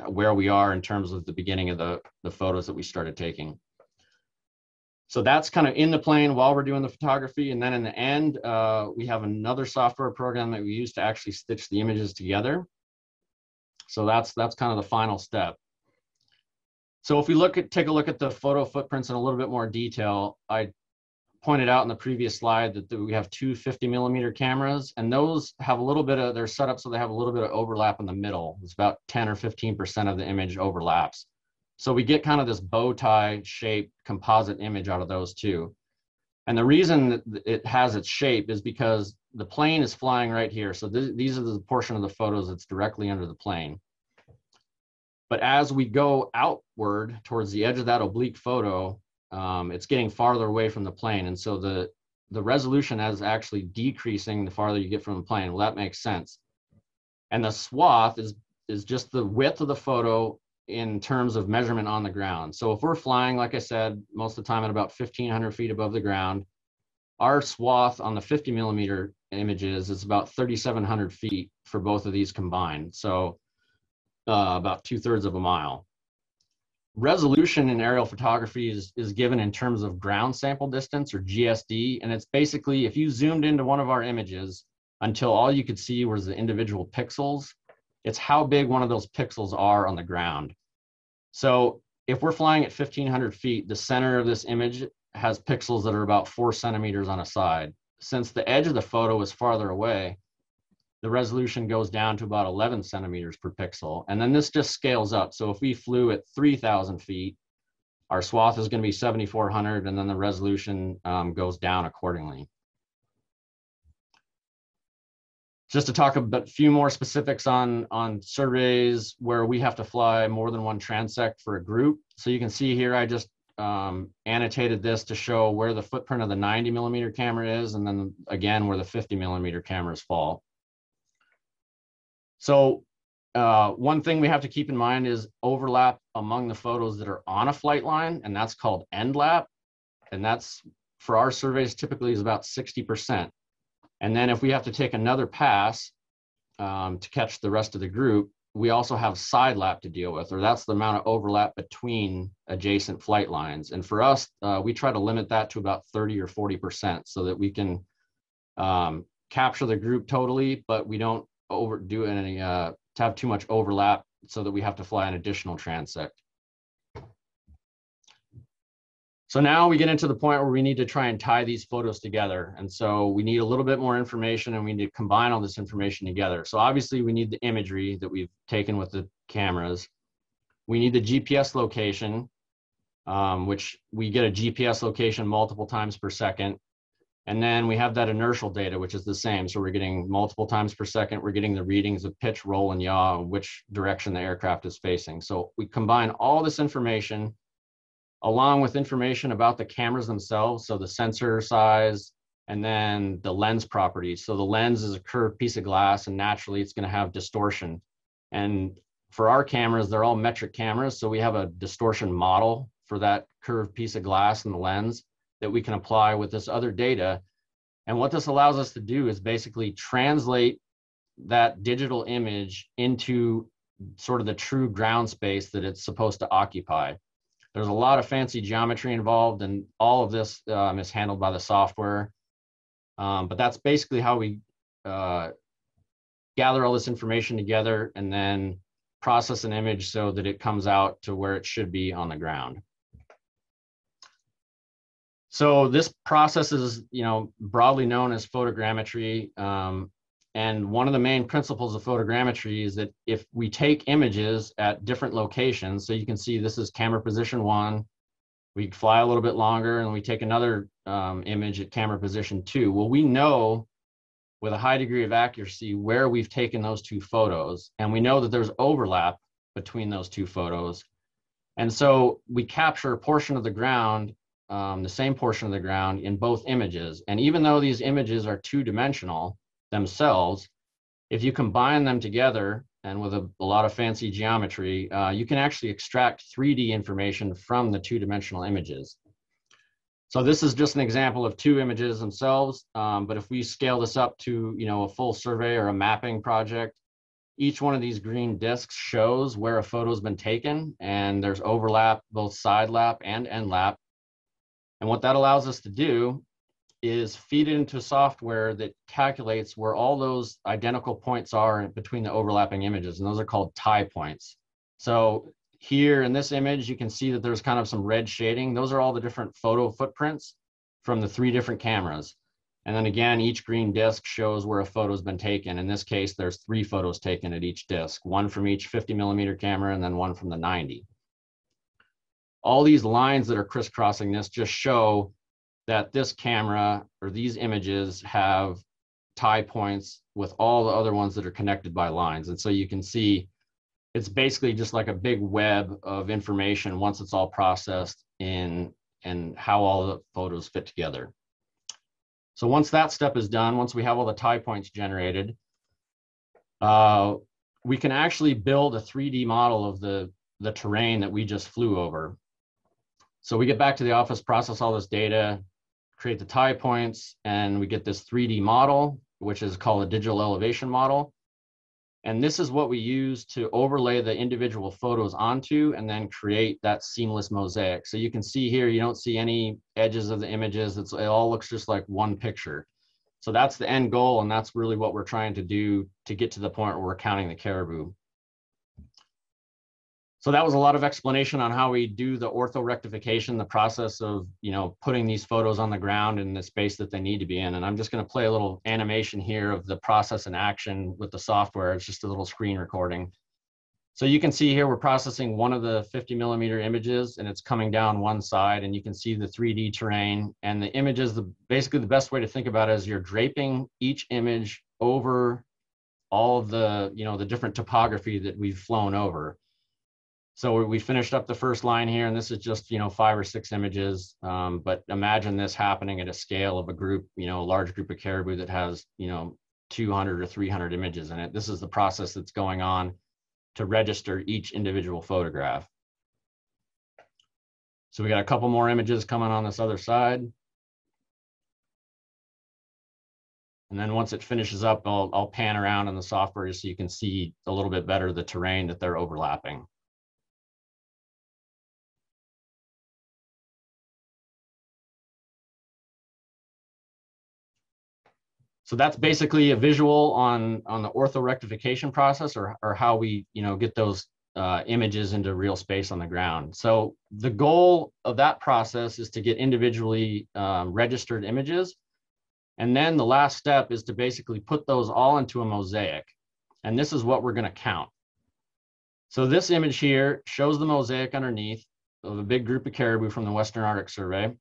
where we are in terms of the beginning of the, the photos that we started taking. So that's kind of in the plane while we're doing the photography. And then in the end, uh, we have another software program that we use to actually stitch the images together. So that's, that's kind of the final step. So if we look at, take a look at the photo footprints in a little bit more detail, I pointed out in the previous slide that we have two 50 millimeter cameras and those have a little bit of, they're set up so they have a little bit of overlap in the middle. It's about 10 or 15% of the image overlaps. So we get kind of this bow tie shaped composite image out of those two. And the reason that it has its shape is because the plane is flying right here. So th these are the portion of the photos that's directly under the plane. But as we go outward towards the edge of that oblique photo, um, it's getting farther away from the plane. And so the, the resolution is actually decreasing the farther you get from the plane. Well, that makes sense. And the swath is, is just the width of the photo in terms of measurement on the ground. So if we're flying, like I said, most of the time at about 1500 feet above the ground, our swath on the 50 millimeter images is about 3,700 feet for both of these combined. So uh, about two thirds of a mile resolution in aerial photography is, is given in terms of ground sample distance or GSD. And it's basically if you zoomed into one of our images until all you could see was the individual pixels, it's how big one of those pixels are on the ground. So if we're flying at 1500 feet, the center of this image has pixels that are about four centimeters on a side. Since the edge of the photo is farther away, the resolution goes down to about 11 centimeters per pixel. And then this just scales up. So if we flew at 3000 feet, our swath is going to be 7400 and then the resolution um, goes down accordingly. Just to talk about a few more specifics on, on surveys where we have to fly more than one transect for a group. So you can see here, I just um, annotated this to show where the footprint of the 90 millimeter camera is, and then again, where the 50 millimeter cameras fall. So uh, one thing we have to keep in mind is overlap among the photos that are on a flight line, and that's called end lap. And that's for our surveys typically is about 60%. And then if we have to take another pass um, to catch the rest of the group, we also have side lap to deal with, or that's the amount of overlap between adjacent flight lines. And for us, uh, we try to limit that to about 30 or 40% so that we can um, capture the group totally, but we don't overdo any uh, to have too much overlap so that we have to fly an additional transect. So now we get into the point where we need to try and tie these photos together. And so we need a little bit more information and we need to combine all this information together. So obviously we need the imagery that we've taken with the cameras. We need the GPS location, um, which we get a GPS location multiple times per second. And then we have that inertial data, which is the same. So we're getting multiple times per second. We're getting the readings of pitch, roll, and yaw, which direction the aircraft is facing. So we combine all this information along with information about the cameras themselves. So the sensor size and then the lens properties. So the lens is a curved piece of glass and naturally it's gonna have distortion. And for our cameras, they're all metric cameras. So we have a distortion model for that curved piece of glass and the lens that we can apply with this other data. And what this allows us to do is basically translate that digital image into sort of the true ground space that it's supposed to occupy. There's a lot of fancy geometry involved, and all of this um, is handled by the software. Um, but that's basically how we uh, gather all this information together and then process an image so that it comes out to where it should be on the ground. So this process is, you know, broadly known as photogrammetry. Um, and one of the main principles of photogrammetry is that if we take images at different locations, so you can see this is camera position one, we fly a little bit longer and we take another um, image at camera position two. Well, we know with a high degree of accuracy where we've taken those two photos. And we know that there's overlap between those two photos. And so we capture a portion of the ground, um, the same portion of the ground in both images. And even though these images are two dimensional themselves, if you combine them together and with a, a lot of fancy geometry, uh, you can actually extract 3D information from the two dimensional images. So this is just an example of two images themselves. Um, but if we scale this up to, you know, a full survey or a mapping project, each one of these green discs shows where a photo has been taken and there's overlap, both side lap and end lap. And what that allows us to do is feed it into software that calculates where all those identical points are between the overlapping images. And those are called tie points. So here in this image, you can see that there's kind of some red shading. Those are all the different photo footprints from the three different cameras. And then again, each green disc shows where a photo's been taken. In this case, there's three photos taken at each disc, one from each 50 millimeter camera and then one from the 90. All these lines that are crisscrossing this just show that this camera or these images have tie points with all the other ones that are connected by lines. And so you can see it's basically just like a big web of information once it's all processed in and how all the photos fit together. So once that step is done, once we have all the tie points generated, uh, we can actually build a 3D model of the, the terrain that we just flew over. So we get back to the office, process all this data, create the tie points, and we get this 3D model, which is called a digital elevation model. And this is what we use to overlay the individual photos onto and then create that seamless mosaic. So you can see here, you don't see any edges of the images. It's, it all looks just like one picture. So that's the end goal. And that's really what we're trying to do to get to the point where we're counting the caribou. So that was a lot of explanation on how we do the ortho rectification, the process of, you know, putting these photos on the ground in the space that they need to be in. And I'm just going to play a little animation here of the process in action with the software. It's just a little screen recording. So you can see here, we're processing one of the 50 millimeter images and it's coming down one side and you can see the 3D terrain and the images, the, basically the best way to think about it is you're draping each image over all of the, you know, the different topography that we've flown over. So we finished up the first line here, and this is just, you know, five or six images. Um, but imagine this happening at a scale of a group, you know, a large group of caribou that has, you know, 200 or 300 images in it. This is the process that's going on to register each individual photograph. So we got a couple more images coming on this other side. And then once it finishes up, I'll, I'll pan around in the software so you can see a little bit better the terrain that they're overlapping. So that's basically a visual on on the orthorectification process or, or how we you know get those uh, images into real space on the ground. So the goal of that process is to get individually um, registered images. And then the last step is to basically put those all into a mosaic. And this is what we're gonna count. So this image here shows the mosaic underneath of a big group of caribou from the Western Arctic Survey.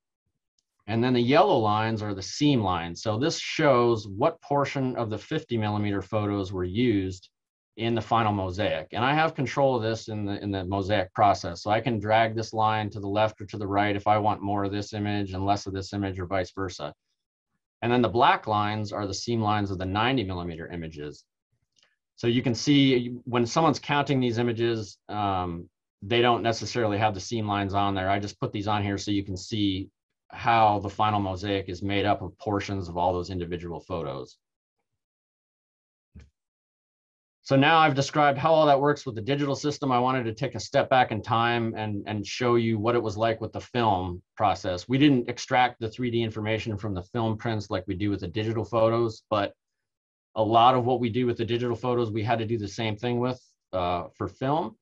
And then the yellow lines are the seam lines. So this shows what portion of the 50 millimeter photos were used in the final mosaic. And I have control of this in the, in the mosaic process. So I can drag this line to the left or to the right if I want more of this image and less of this image or vice versa. And then the black lines are the seam lines of the 90 millimeter images. So you can see when someone's counting these images, um, they don't necessarily have the seam lines on there. I just put these on here so you can see how the final mosaic is made up of portions of all those individual photos. So now I've described how all that works with the digital system. I wanted to take a step back in time and, and show you what it was like with the film process. We didn't extract the 3D information from the film prints like we do with the digital photos, but a lot of what we do with the digital photos, we had to do the same thing with uh, for film.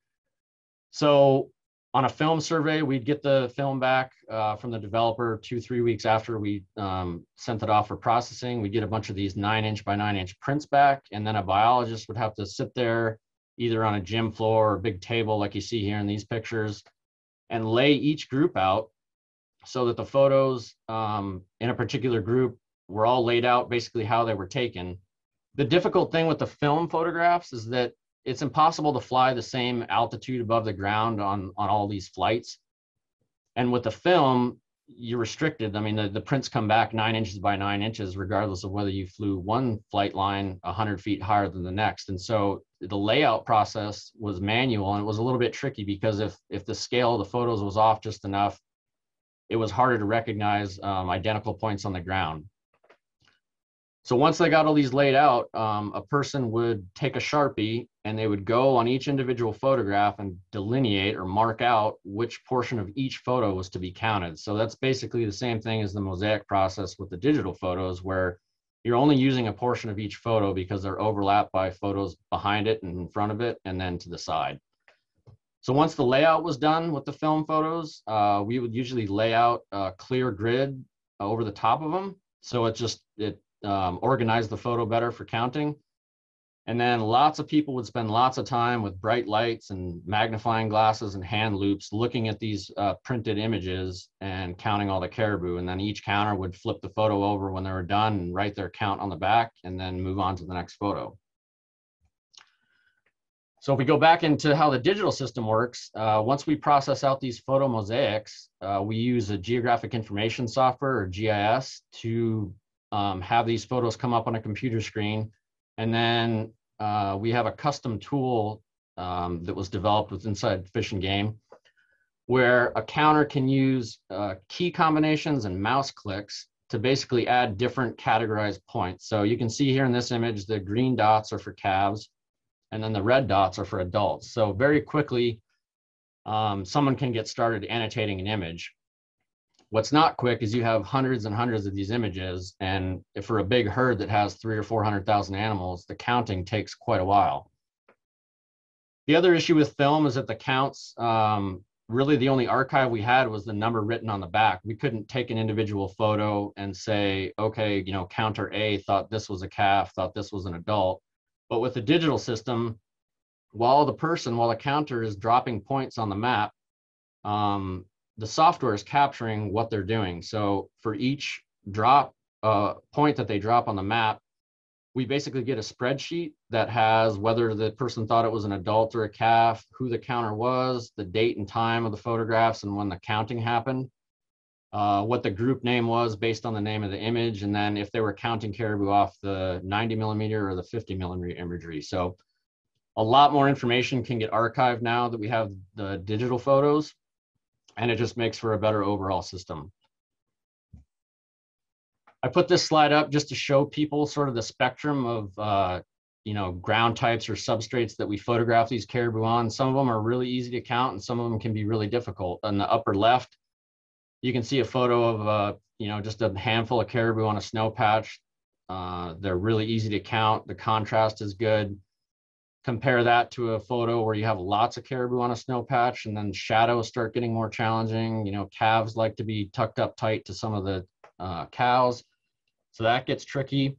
So on a film survey, we'd get the film back uh, from the developer two, three weeks after we um, sent it off for processing. We'd get a bunch of these nine inch by nine inch prints back, and then a biologist would have to sit there either on a gym floor or a big table like you see here in these pictures and lay each group out so that the photos um, in a particular group were all laid out basically how they were taken. The difficult thing with the film photographs is that it's impossible to fly the same altitude above the ground on, on all these flights. And with the film, you're restricted. I mean, the, the prints come back nine inches by nine inches, regardless of whether you flew one flight line 100 feet higher than the next. And so the layout process was manual and it was a little bit tricky because if, if the scale of the photos was off just enough, it was harder to recognize um, identical points on the ground. So once they got all these laid out, um, a person would take a Sharpie and they would go on each individual photograph and delineate or mark out which portion of each photo was to be counted. So that's basically the same thing as the mosaic process with the digital photos where you're only using a portion of each photo because they're overlapped by photos behind it and in front of it and then to the side. So once the layout was done with the film photos, uh, we would usually lay out a clear grid over the top of them. So it just, it um, organized the photo better for counting. And then lots of people would spend lots of time with bright lights and magnifying glasses and hand loupes looking at these uh, printed images and counting all the caribou. And then each counter would flip the photo over when they were done and write their count on the back and then move on to the next photo. So if we go back into how the digital system works, uh, once we process out these photo mosaics, uh, we use a geographic information software or GIS to um, have these photos come up on a computer screen. And then uh, we have a custom tool um, that was developed with inside Fish and Game where a counter can use uh, key combinations and mouse clicks to basically add different categorized points. So you can see here in this image, the green dots are for calves and then the red dots are for adults. So very quickly, um, someone can get started annotating an image. What's not quick is you have hundreds and hundreds of these images, and for a big herd that has three or 400,000 animals, the counting takes quite a while. The other issue with film is that the counts, um, really the only archive we had was the number written on the back. We couldn't take an individual photo and say, okay, you know, counter A thought this was a calf, thought this was an adult. But with the digital system, while the person, while the counter is dropping points on the map, um, the software is capturing what they're doing. So for each drop uh, point that they drop on the map, we basically get a spreadsheet that has whether the person thought it was an adult or a calf, who the counter was, the date and time of the photographs, and when the counting happened, uh, what the group name was based on the name of the image, and then if they were counting caribou off the 90 millimeter or the 50 millimeter imagery. So a lot more information can get archived now that we have the digital photos and it just makes for a better overall system. I put this slide up just to show people sort of the spectrum of uh, you know ground types or substrates that we photograph these caribou on. Some of them are really easy to count and some of them can be really difficult. On the upper left, you can see a photo of uh, you know just a handful of caribou on a snow patch. Uh, they're really easy to count. The contrast is good compare that to a photo where you have lots of caribou on a snow patch and then shadows start getting more challenging. You know, calves like to be tucked up tight to some of the uh, cows. So that gets tricky.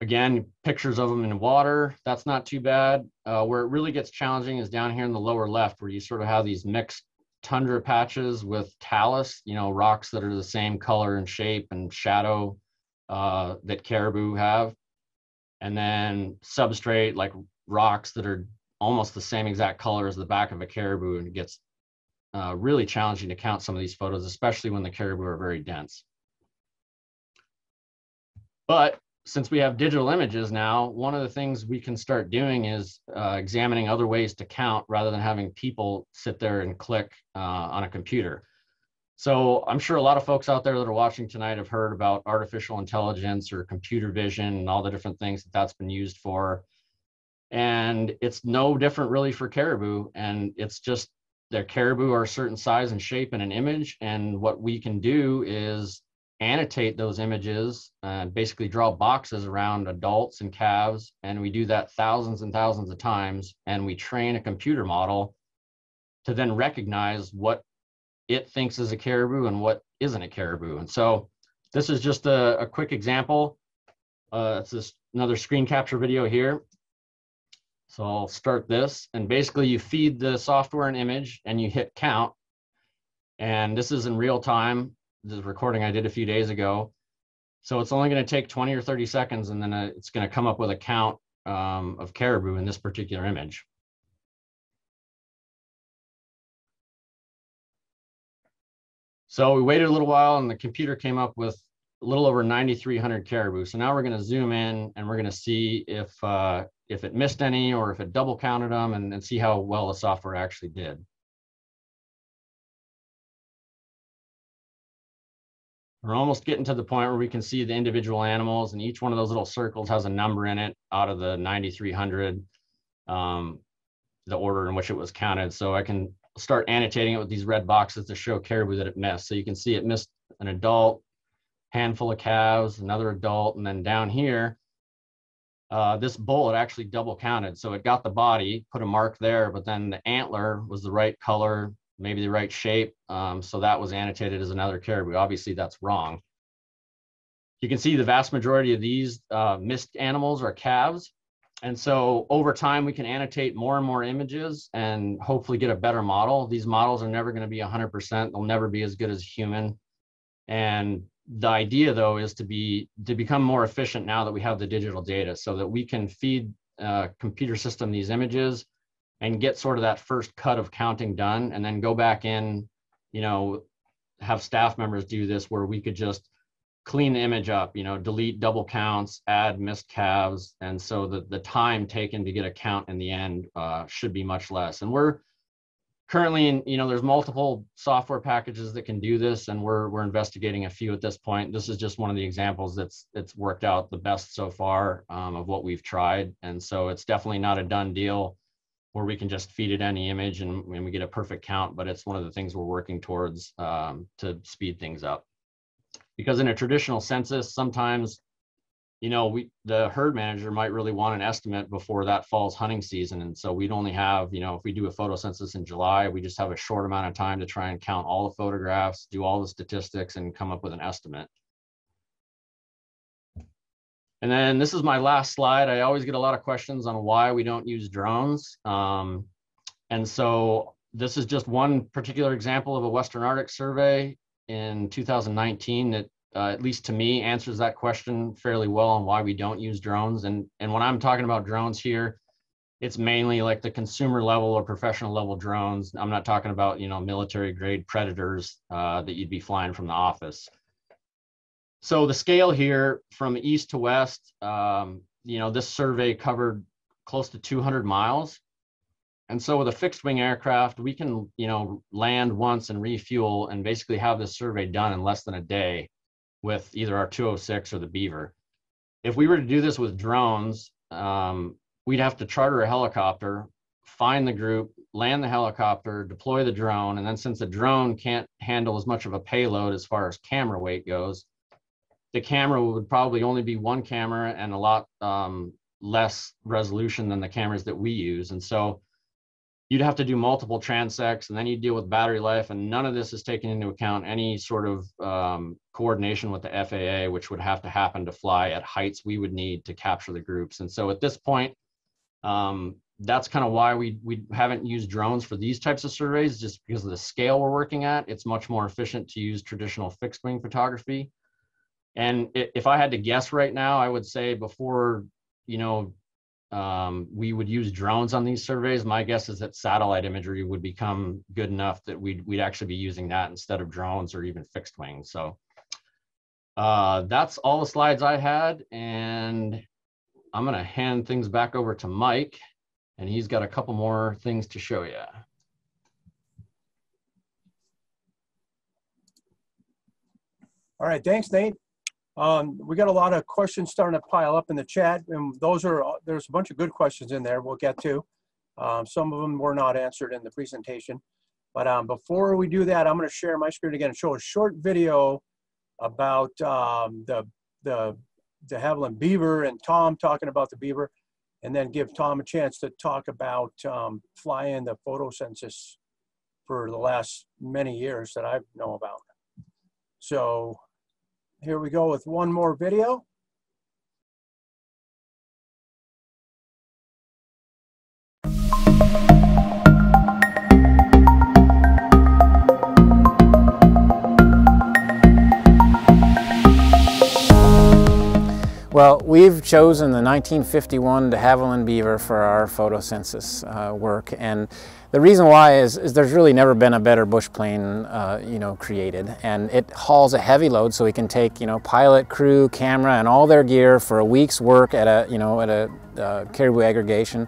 Again, pictures of them in water, that's not too bad. Uh, where it really gets challenging is down here in the lower left where you sort of have these mixed tundra patches with talus, you know, rocks that are the same color and shape and shadow uh, that caribou have and then substrate like rocks that are almost the same exact color as the back of a caribou and it gets uh, really challenging to count some of these photos, especially when the caribou are very dense. But since we have digital images now, one of the things we can start doing is uh, examining other ways to count rather than having people sit there and click uh, on a computer. So I'm sure a lot of folks out there that are watching tonight have heard about artificial intelligence or computer vision and all the different things that that's been used for. And it's no different really for caribou. And it's just their caribou are a certain size and shape in an image. And what we can do is annotate those images and basically draw boxes around adults and calves. And we do that thousands and thousands of times. And we train a computer model to then recognize what it thinks is a caribou and what isn't a caribou. And so this is just a, a quick example. Uh, it's this another screen capture video here. So I'll start this and basically you feed the software an image and you hit count. And this is in real time. This is recording I did a few days ago. So it's only going to take 20 or 30 seconds, and then uh, it's going to come up with a count um, of caribou in this particular image. So we waited a little while, and the computer came up with a little over 9,300 caribou. So now we're going to zoom in, and we're going to see if uh, if it missed any or if it double counted them, and, and see how well the software actually did. We're almost getting to the point where we can see the individual animals and each one of those little circles has a number in it out of the 9,300, um, the order in which it was counted. So I can start annotating it with these red boxes to show caribou that it missed. So you can see it missed an adult, handful of calves, another adult, and then down here, uh, this bull it actually double counted. So it got the body, put a mark there, but then the antler was the right color, maybe the right shape. Um, so that was annotated as another caribou. Obviously, that's wrong. You can see the vast majority of these uh, missed animals are calves. And so over time, we can annotate more and more images and hopefully get a better model. These models are never going to be 100%. They'll never be as good as human. And the idea, though, is to be to become more efficient now that we have the digital data so that we can feed uh, computer system these images and get sort of that first cut of counting done and then go back in, you know, have staff members do this where we could just clean the image up, you know, delete double counts, add missed calves. And so the, the time taken to get a count in the end uh, should be much less. And we're currently in, you know, there's multiple software packages that can do this and we're, we're investigating a few at this point. This is just one of the examples that's, it's worked out the best so far um, of what we've tried. And so it's definitely not a done deal where we can just feed it any image and, and we get a perfect count, but it's one of the things we're working towards um, to speed things up. Because in a traditional census, sometimes, you know, we the herd manager might really want an estimate before that fall's hunting season. And so we'd only have, you know, if we do a photo census in July, we just have a short amount of time to try and count all the photographs, do all the statistics and come up with an estimate. And then this is my last slide. I always get a lot of questions on why we don't use drones. Um, and so this is just one particular example of a Western Arctic survey in 2019 that, uh, at least to me, answers that question fairly well on why we don't use drones. And, and when I'm talking about drones here, it's mainly like the consumer level or professional level drones. I'm not talking about, you know, military grade predators uh, that you'd be flying from the office. So the scale here from east to west, um, you know, this survey covered close to 200 miles. And so with a fixed wing aircraft, we can, you know, land once and refuel and basically have this survey done in less than a day with either our 206 or the Beaver. If we were to do this with drones, um, we'd have to charter a helicopter, find the group, land the helicopter, deploy the drone, and then since the drone can't handle as much of a payload as far as camera weight goes, the camera would probably only be one camera and a lot um, less resolution than the cameras that we use. And so you'd have to do multiple transects and then you deal with battery life and none of this is taken into account any sort of um, coordination with the FAA, which would have to happen to fly at heights we would need to capture the groups. And so at this point, um, that's kind of why we, we haven't used drones for these types of surveys, just because of the scale we're working at. It's much more efficient to use traditional fixed wing photography. And if I had to guess right now, I would say before, you know, um, we would use drones on these surveys. My guess is that satellite imagery would become good enough that we'd, we'd actually be using that instead of drones or even fixed wings. So uh, that's all the slides I had. And I'm going to hand things back over to Mike, and he's got a couple more things to show you. All right, thanks, Nate. Um, we got a lot of questions starting to pile up in the chat, and those are there's a bunch of good questions in there. We'll get to. Um, some of them were not answered in the presentation, but um, before we do that, I'm going to share my screen again and show a short video about um, the the de Havilland Beaver and Tom talking about the Beaver, and then give Tom a chance to talk about um, flying the photo census for the last many years that I know about. So here we go with one more video. Well, we've chosen the 1951 de Havilland beaver for our photocensus uh, work, and the reason why is, is, there's really never been a better bush plane, uh, you know, created, and it hauls a heavy load, so we can take, you know, pilot, crew, camera, and all their gear for a week's work at a, you know, at a uh, caribou aggregation,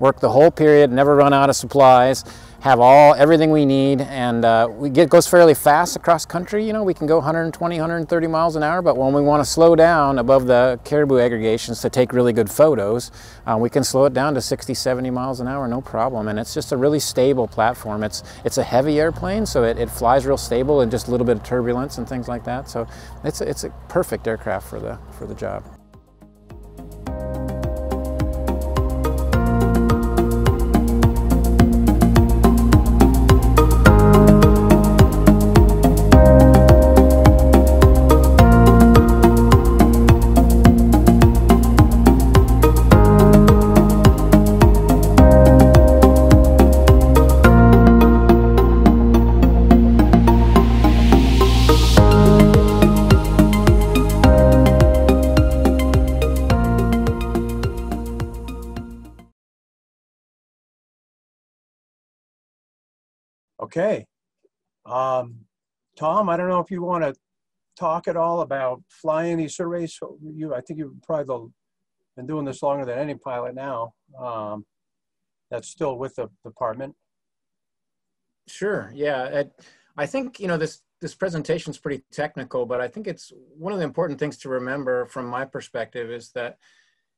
work the whole period, never run out of supplies, have all everything we need and uh, we get goes fairly fast across country you know we can go 120 130 miles an hour but when we want to slow down above the caribou aggregations to take really good photos uh, we can slow it down to 60 70 miles an hour no problem and it's just a really stable platform. It's it's a heavy airplane so it, it flies real stable and just a little bit of turbulence and things like that so it's it's a perfect aircraft for the for the job Okay. Um, Tom, I don't know if you want to talk at all about flying these surveys. You, I think you've probably been doing this longer than any pilot now. Um, that's still with the department. Sure. Yeah. I, I think you know this this presentation is pretty technical, but I think it's one of the important things to remember from my perspective is that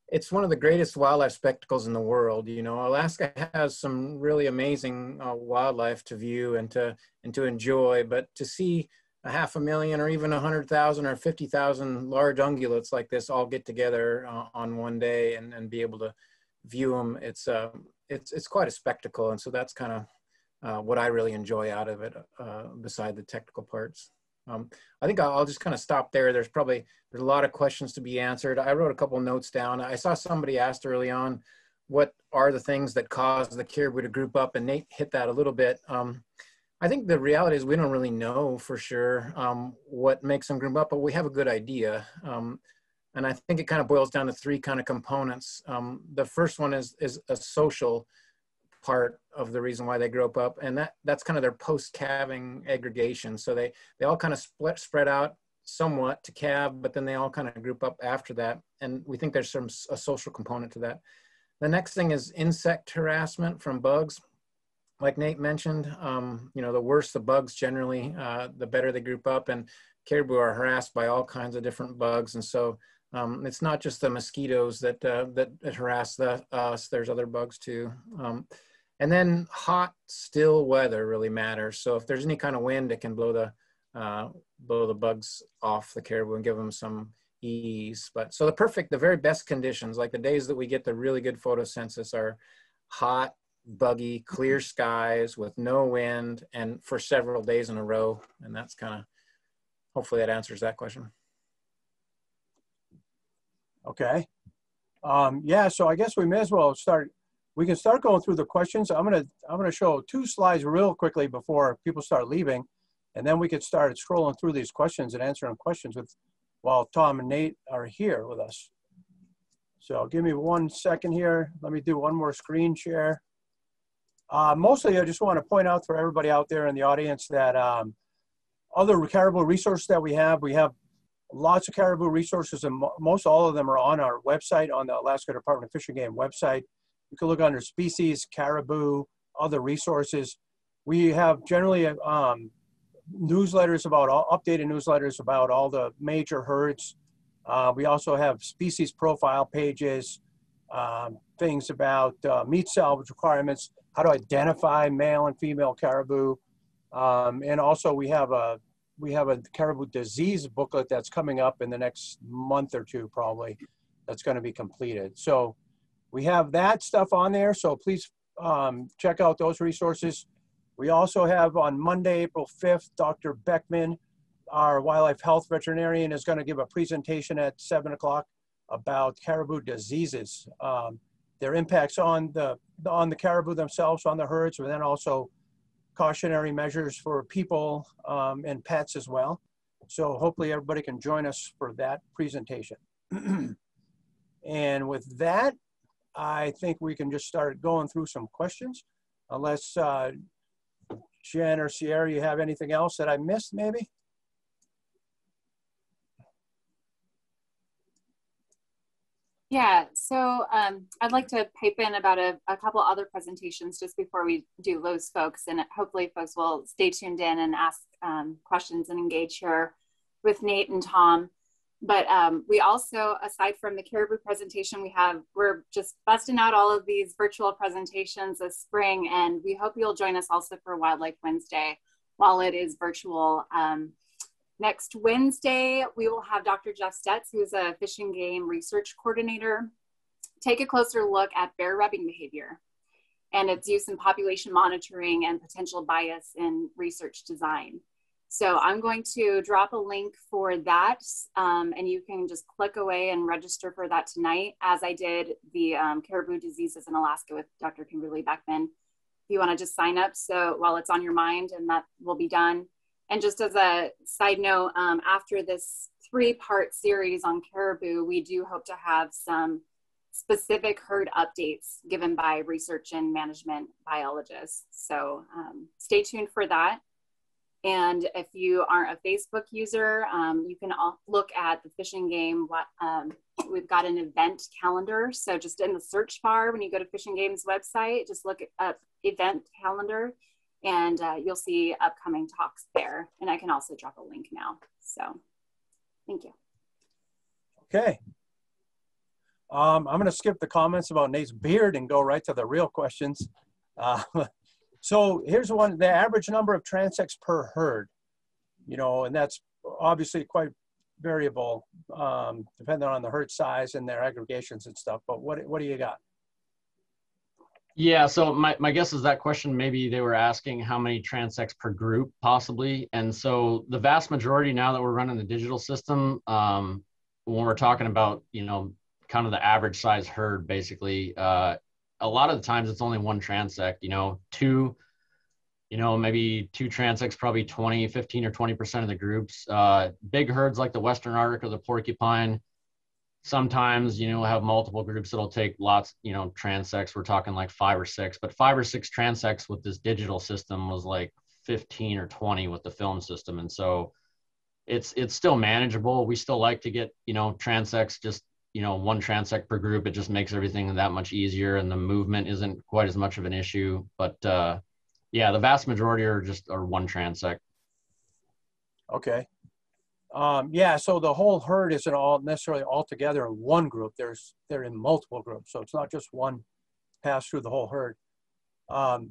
it's one of the greatest wildlife spectacles in the world. You know, Alaska has some really amazing uh, wildlife to view and to and to enjoy, but to see a half a million or even a hundred thousand or fifty thousand large ungulates like this all get together uh, on one day and, and be able to view them, it's uh, it's it's quite a spectacle, and so that's kind of uh, what I really enjoy out of it, uh, beside the technical parts. Um, I think I'll, just kind of stop there. There's probably there's a lot of questions to be answered. I wrote a couple notes down. I saw somebody asked early on, what are the things that cause the caribou to group up? And Nate hit that a little bit. Um, I think the reality is we don't really know for sure um, what makes them group up, but we have a good idea. Um, and I think it kind of boils down to three kind of components. Um, the first one is is a social part of the reason why they grow up and that that's kind of their post calving aggregation. So they they all kind of split spread out somewhat to calve but then they all kind of group up after that and we think there's some a social component to that. The next thing is insect harassment from bugs. Like nate mentioned um, you know the worse the bugs generally uh, the better they group up and caribou are harassed by all kinds of different bugs and so um, it's not just the mosquitoes that uh, that, harass the, us there's other bugs too. Um, and then hot, still weather really matters. So if there's any kind of wind, it can blow the uh, blow the bugs off the caribou and give them some ease. But so the perfect, the very best conditions, like the days that we get the really good photocensus are hot, buggy, clear skies with no wind and for several days in a row. And that's kind of, hopefully that answers that question. Okay. Um, yeah, so I guess we may as well start we can start going through the questions. I'm gonna I'm gonna show two slides real quickly before people start leaving, and then we can start scrolling through these questions and answering questions with while Tom and Nate are here with us. So give me one second here. Let me do one more screen share. Uh, mostly, I just want to point out for everybody out there in the audience that um, other caribou resources that we have, we have lots of caribou resources, and mo most all of them are on our website, on the Alaska Department of Fish and Game website. You can look under species, caribou, other resources. We have generally um, newsletters about all, updated newsletters about all the major herds. Uh, we also have species profile pages, um, things about uh, meat salvage requirements, how to identify male and female caribou. Um, and also we have a we have a caribou disease booklet that's coming up in the next month or two probably that's going to be completed. So we have that stuff on there, so please um, check out those resources. We also have on Monday, April 5th, Dr. Beckmen, our wildlife health veterinarian, is going to give a presentation at 7 o'clock about caribou diseases, um, their impacts on the, on the caribou themselves, on the herds, and then also cautionary measures for people um, and pets as well. So hopefully everybody can join us for that presentation. And with that, I think we can just start going through some questions, unless uh, Jen or Sierra, you have anything else that I missed maybe? Yeah, so um, I'd like to pipe in about a, a, couple other presentations just before we do those folks, and hopefully folks will stay tuned in and ask um, questions and engage here with Nate and Tom. But um, we also, aside from the Caribou presentation, we have, we're just busting out all of these virtual presentations this spring, and we hope you'll join us also for Wildlife Wednesday while it is virtual. Um, Next Wednesday, we will have Dr. Jeff Stetz, who is a fish and game research coordinator, take a closer look at bear rubbing behavior and its use in population monitoring and potential bias in research design. So I'm going to drop a link for that, um, and you can just click away and register for that tonight, as I did the um, caribou diseases in Alaska with Dr. Kimberly Beckmen. If you want to just sign up, so while it's on your mind, and that will be done. And just as a side note, um, after this three part series on caribou, we do hope to have some specific herd updates given by research and management biologists. So um, stay tuned for that. And if you aren't a Facebook user, um, you can look at the Fish and Game. Um, we've got an event calendar. So just in the search bar, when you go to Fish and Game's website, just look at event calendar and uh, you'll see upcoming talks there. And I can also drop a link now. So thank you. Okay. Um, I'm going to skip the comments about Nate's beard and go right to the real questions. Uh, so here's one, the average number of transects per herd, you know, and that's obviously quite variable um, depending on the herd size and their aggregations and stuff. But what, what do you got? Yeah, so my, my guess is that question maybe they were asking how many transects per group possibly. And so the vast majority now that we're running the digital system, um, when we're talking about, you know, kind of the average size herd basically, uh, a lot of the times it's only one transect, you know, two, you know, maybe two transects, probably 20, 15 or 20% of the groups. Uh, big herds like the Western Arctic or the porcupine, sometimes you know have multiple groups that'll take lots you know transects. We're talking like five or six but five or six transects with this digital system was like 15 or 20 with the film system. And so it's it's still manageable. We still like to get you know transects just you know one transect per group it just makes everything that much easier and the movement isn't quite as much of an issue but uh yeah the vast majority are just are one transect okay um, yeah, so the whole herd isn't all necessarily all together in one group. There's they're in multiple groups, so it's not just one pass through the whole herd. Um,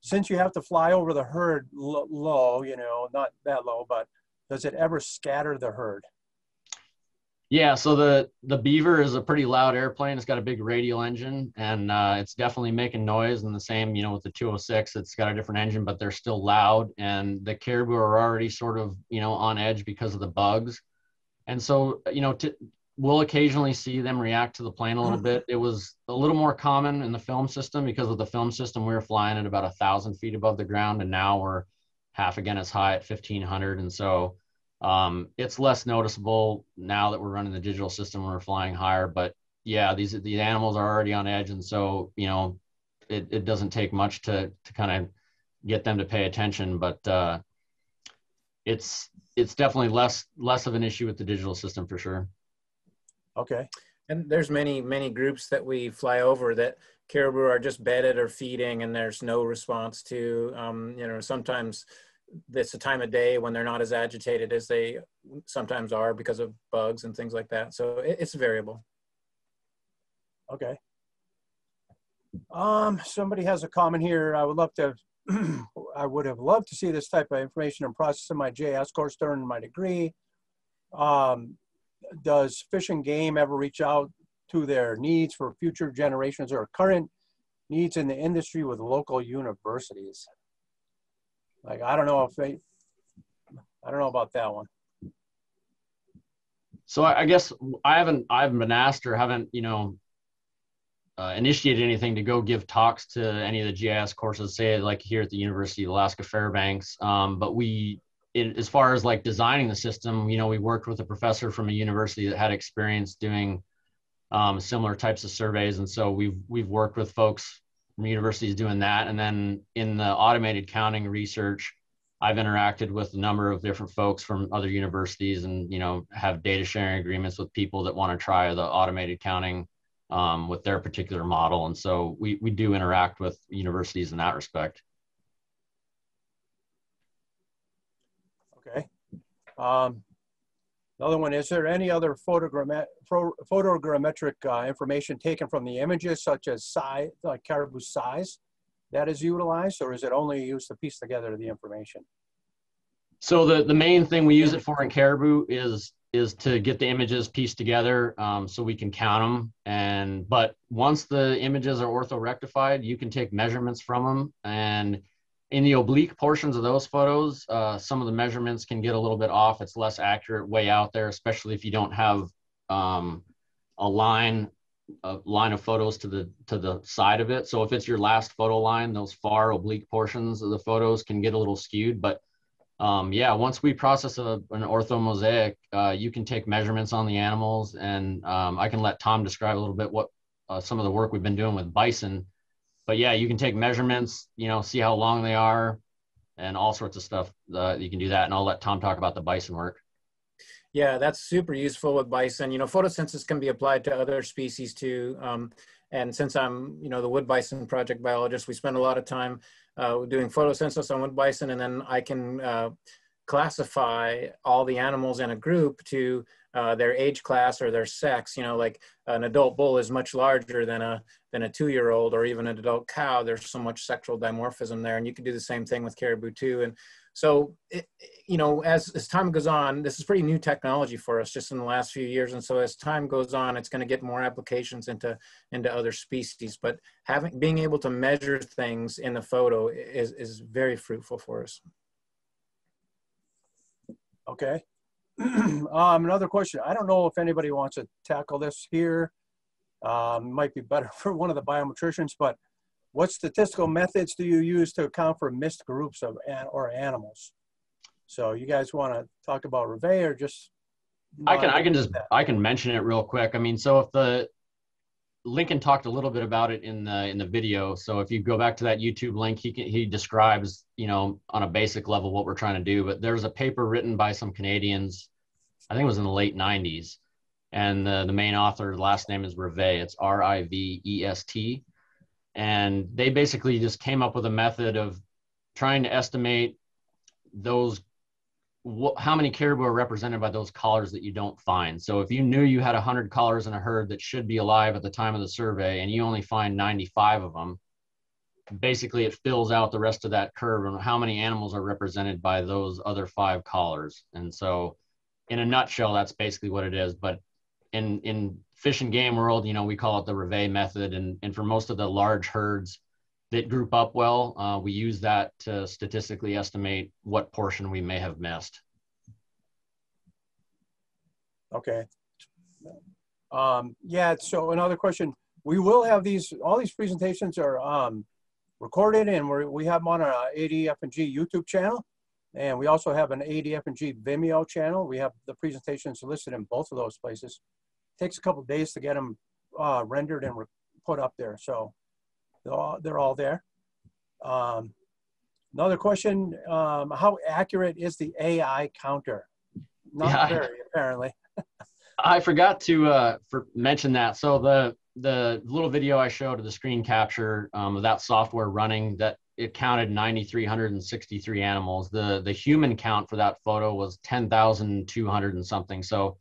since you have to fly over the herd low, you know, not that low, but does it ever scatter the herd? Yeah, so the the Beaver is a pretty loud airplane. It's got a big radial engine, and uh, it's definitely making noise. And the same, you know, with the 206, it's got a different engine, but they're still loud. And the Caribou are already sort of, you know, on edge because of the bugs. And so, you know, t- we'll occasionally see them react to the plane a little bit. It was a little more common in the film system because with the film system, we were flying at about a thousand feet above the ground, and now we're half again as high at 1500. And so um, it's less noticeable now that we're running the digital system and we're flying higher, but yeah, these the animals are already on edge, and so you know, it, it doesn't take much to to kind of get them to pay attention, but uh, it's it's definitely less less of an issue with the digital system for sure. Okay. And there's many many groups that we fly over that caribou are just bedded or feeding, and there's no response to. Um, you know, sometimes it's a time of day when they're not as agitated as they sometimes are because of bugs and things like that. So it, it's variable. Okay. Um, somebody has a comment here. I would love to, I would have loved to see this type of information and process in my GIS course during my degree. Um, does Fish and Game ever reach out to their needs for future generations or current needs in the industry with local universities? Like, I don't know if they, I don't know about that one. So I, guess I haven't, I haven't been asked or haven't, you know, uh, initiated anything to go give talks to any of the GIS courses, say like here at the University of Alaska Fairbanks. Um, but we, it, as far as like designing the system, you know, we worked with a professor from a university that had experience doing um, similar types of surveys. And so we've we've worked with folks universities doing that. And then in the automated counting research, I've interacted with a number of different folks from other universities and you know have data sharing agreements with people that want to try the automated counting um, with their particular model. And so we, we do interact with universities in that respect. Okay. Um, another one, is there any other photogrammet photogrammetric uh, information taken from the images, such as size, like caribou size, that is utilized, or is it only used to piece together the information? So the, the main thing we use it for in caribou is is to get the images pieced together um, so we can count them. And but once the images are orthorectified, you can take measurements from them. And in the oblique portions of those photos, uh, some of the measurements can get a little bit off. It's less accurate way out there, especially if you don't have um, a line a line of photos to the to the side of it. So if it's your last photo line, those far oblique portions of the photos can get a little skewed. But um, yeah, once we process a, an ortho mosaic, uh, you can take measurements on the animals, and um, I can let Tom describe a little bit what uh, some of the work we've been doing with bison. But yeah, you can take measurements, you know, see how long they are, and all sorts of stuff. Uh, you can do that, and I'll let Tom talk about the bison work. Yeah, that's super useful with bison. You know, photocensus can be applied to other species too. Um, and since I'm, you know, the wood bison project biologist, we spend a lot of time uh, doing photocensus on wood bison, and then I can uh, classify all the animals in a group to uh, their age class or their sex. You know, like an adult bull is much larger than a than a two-year-old or even an adult cow. There's so much sexual dimorphism there, and you can do the same thing with caribou too. And so, it, you know, as, as time goes on, this is pretty new technology for us just in the last few years. And so as time goes on, it's going to get more applications into, into other species. But having, being able to measure things in the photo is, is very fruitful for us. Okay. um, another question. I don't know if anybody wants to tackle this here. Um, might be better for one of the biometricians, but what statistical methods do you use to account for missed groups of or animals? So you guys want to talk about Rivest or just? I can I can just that? I can mention it real quick. I mean, so if the Lincoln talked a little bit about it in the in the video. So if you go back to that YouTube link, he can, he describes you know on a basic level what we're trying to do. But there's a paper written by some Canadians, I think it was in the late '90s, and the the main author last name is Rivest. It's R I V E S T, and they basically just came up with a method of trying to estimate those how many caribou are represented by those collars that you don't find. So if you knew you had 100 collars in a herd that should be alive at the time of the survey and you only find 95 of them, basically it fills out the rest of that curve and how many animals are represented by those other five collars. And so in a nutshell, that's basically what it is. But in in fish and game world, you know, we call it the Rivest method, and and for most of the large herds that group up well, uh, we use that to statistically estimate what portion we may have missed. Okay. Um, yeah. So another question: We will have these. All these presentations are um, recorded, and we we have them on our ADF&G YouTube channel. And we also have an ADF&G Vimeo channel. We have the presentations listed in both of those places It takes a couple days to get them uh, rendered and put up there. So they're all, they're all there. Um, another question, um, how accurate is the AI counter? Not yeah, very, apparently. I forgot to uh, for, mention that. So the the little video I showed of the screen capture um, of that software running, that it counted 9,363 animals. The the human count for that photo was 10,200 and something. So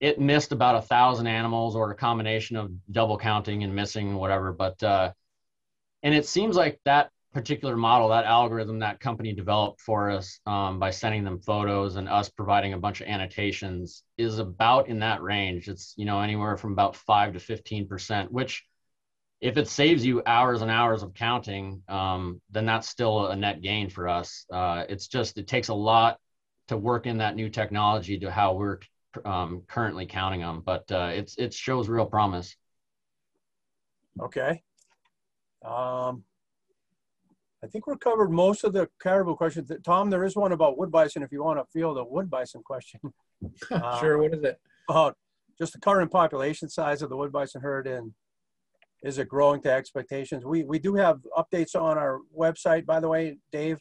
it missed about a thousand animals or a combination of double counting and missing whatever but uh, and it seems like that particular model that algorithm that company developed for us um, by sending them photos and us providing a bunch of annotations is about in that range it's you know anywhere from about 5 to 15 percent which if it saves you hours and hours of counting um, then that's still a net gain for us uh, it's just it takes a lot to work in that new technology to how we're um, currently counting them, but uh, it's it shows real promise. Okay. Um, I think we're covered most of the caribou questions. Tom, there is one about wood bison. If you want to field a wood bison question. sure. What is it? About just the current population size of the wood bison herd and is it growing to expectations? We, we do have updates on our website, by the way, Dave.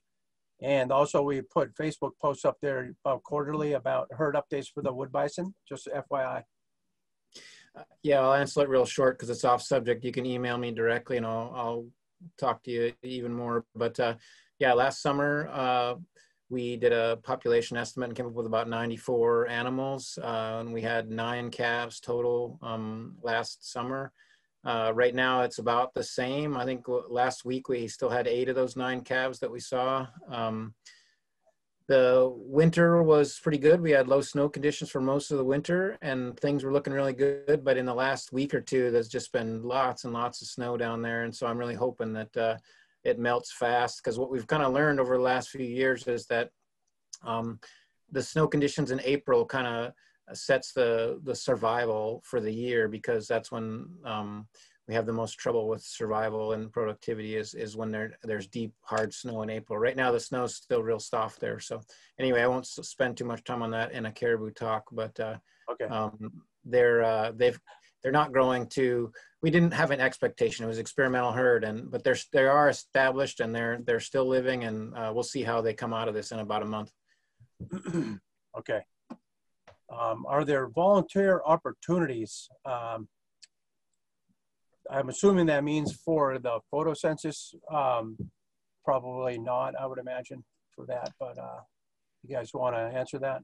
And also we put Facebook posts up there about quarterly about herd updates for the wood bison, just FYI. Yeah, I'll answer it real short because it's off subject. You can email me directly and I'll, I'll talk to you even more. But uh, yeah, last summer uh, we did a population estimate and came up with about 94 animals. Uh, and we had nine calves total um, last summer. Uh, right now it's about the same. I think last week we still had eight of those nine calves that we saw. Um, the winter was pretty good. We had low snow conditions for most of the winter and things were looking really good. But in the last week or two, there's just been lots and lots of snow down there. And so I'm really hoping that uh, it melts fast because what we've kind of learned over the last few years is that um, the snow conditions in April kind of sets the the survival for the year because that's when um, we have the most trouble with survival and productivity is is when there there's deep hard snow in April. Right now the snow is still real soft there. So anyway, I won't spend too much time on that in a caribou talk, but uh, okay, um, they're uh, they've they're not growing to. We didn't have an expectation. It was experimental herd, and but they're they are established and they're they're still living, and uh, we'll see how they come out of this in about a month. okay. Um, are there volunteer opportunities? Um, I'm assuming that means for the photo census. Um, probably not, I would imagine, for that. But uh, you guys want to answer that?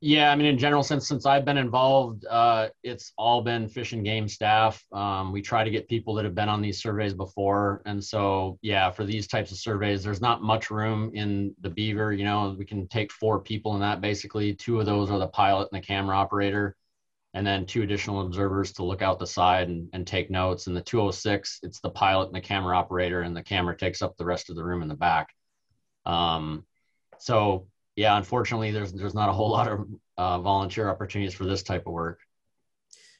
Yeah, I mean, in general, since since I've been involved, uh, it's all been fish and game staff. Um, we try to get people that have been on these surveys before, and so yeah, for these types of surveys, there's not much room in the Beaver. You know, we can take four people in that. Basically, two of those are the pilot and the camera operator, and then two additional observers to look out the side and, and take notes. And the 206, it's the pilot and the camera operator, and the camera takes up the rest of the room in the back. Um, so yeah, unfortunately, there's there's not a whole lot of uh, volunteer opportunities for this type of work.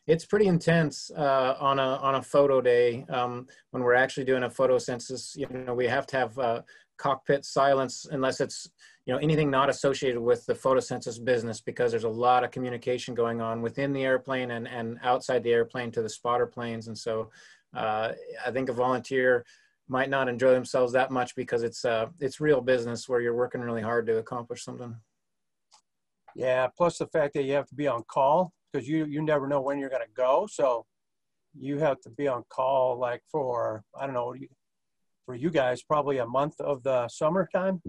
It's pretty intense uh, on a on a photo day um, when we're actually doing a photo census. You know, we have to have uh, cockpit silence unless it's you know anything not associated with the photo census business because there's a lot of communication going on within the airplane and and outside the airplane to the spotter planes, and so uh, I think a volunteer might not enjoy themselves that much because it's uh it's real business where you're working really hard to accomplish something. Yeah, plus the fact that you have to be on call because you you never know when you're going to go, so you have to be on call like for I don't know for you guys probably a month of the summertime.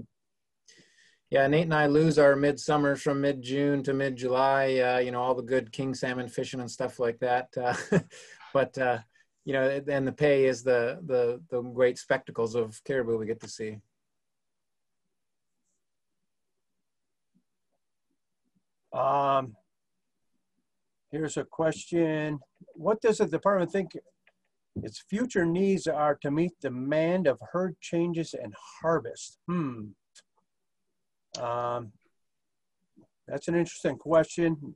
Yeah, Nate and I lose our midsummer from mid June to mid July. Uh, you know all the good king salmon fishing and stuff like that. Uh, but uh, you know, and the pay is the the the great spectacles of caribou we get to see. Um, here's a question. What does the department think its future needs are to meet demand of herd changes and harvest? Hmm. Um, that's an interesting question.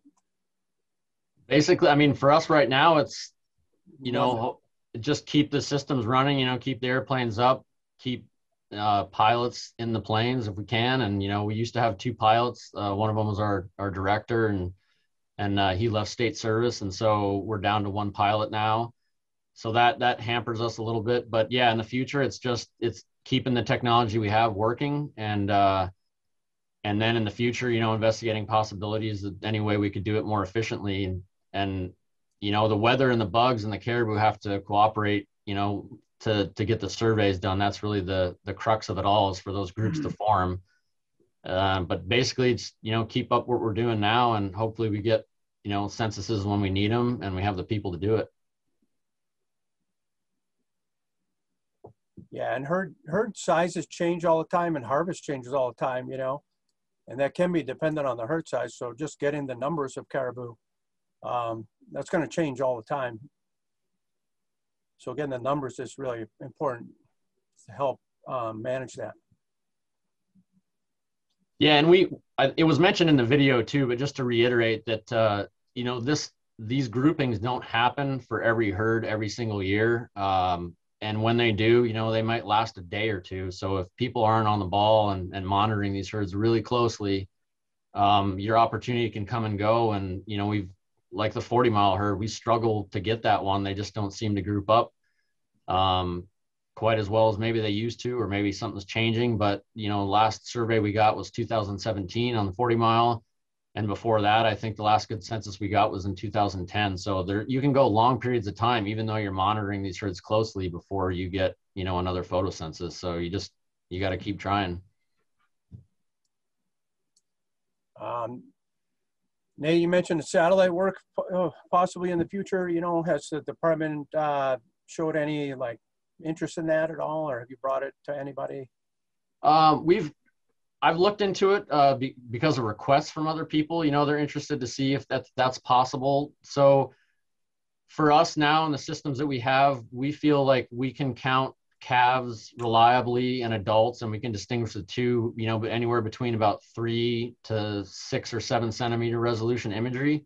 Basically, I mean, for us right now, it's you know, just keep the systems running, you know, keep the airplanes up, keep uh, pilots in the planes if we can. And, you know, we used to have two pilots. Uh, one of them was our, our director and, and uh, he left state service. And so we're down to one pilot now. So that, that hampers us a little bit, but yeah, in the future, it's just, it's keeping the technology we have working and, uh, and then in the future, you know, investigating possibilities of any way we could do it more efficiently. And, and you know the weather and the bugs and the caribou have to cooperate you know to to get the surveys done that's really the the crux of it all is for those groups mm-hmm. to form. Um, but basically it's you know keep up what we're doing now and hopefully we get you know censuses when we need them and we have the people to do it. Yeah and herd herd sizes change all the time and harvest changes all the time you know and that can be dependent on the herd size so just getting the numbers of caribou um, that's going to change all the time. So getting the numbers is really important to help um, manage that. Yeah, and we it was mentioned in the video too, but just to reiterate that uh, you know this these groupings don't happen for every herd every single year. Um, and when they do, you know, they might last a day or two. So if people aren't on the ball and, and monitoring these herds really closely, um, your opportunity can come and go. And, you know, we've like the 40 mile herd, we struggle to get that one. They just don't seem to group up um, quite as well as maybe they used to, or maybe something's changing. But you know, last survey we got was 2017 on the 40 mile, and before that, I think the last good census we got was in 2010. So there, you can go long periods of time, even though you're monitoring these herds closely before you get you know another photo census. So you just you got to keep trying. Um, Nate, you mentioned the satellite work uh, possibly in the future. You know, has the department uh, showed any like interest in that at all, or have you brought it to anybody? Um, we've I've looked into it uh, be, because of requests from other people. You know, they're interested to see if that that's possible. So for us now in the systems that we have, we feel like we can count calves reliably and adults, and we can distinguish the two, you know, anywhere between about three to six or seven centimeter resolution imagery.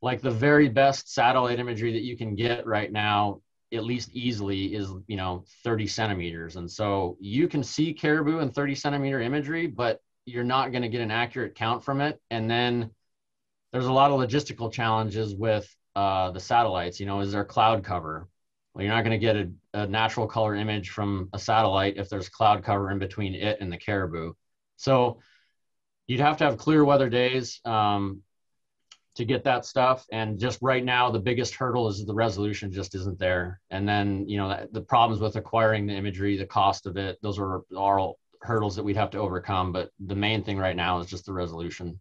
Like the very best satellite imagery that you can get right now, at least easily, is, you know, 30 centimeters. And so you can see caribou in 30 centimeter imagery, but you're not going to get an accurate count from it. And then there's a lot of logistical challenges with uh, the satellites. You know, is there cloud cover? Well, you're not going to get a, a, natural color image from a satellite if there's cloud cover in between it and the caribou. So you'd have to have clear weather days um, to get that stuff. And just right now, the biggest hurdle is the resolution just isn't there. And then, you know, the problems with acquiring the imagery, the cost of it, those are all hurdles that we'd have to overcome. But the main thing right now is just the resolution.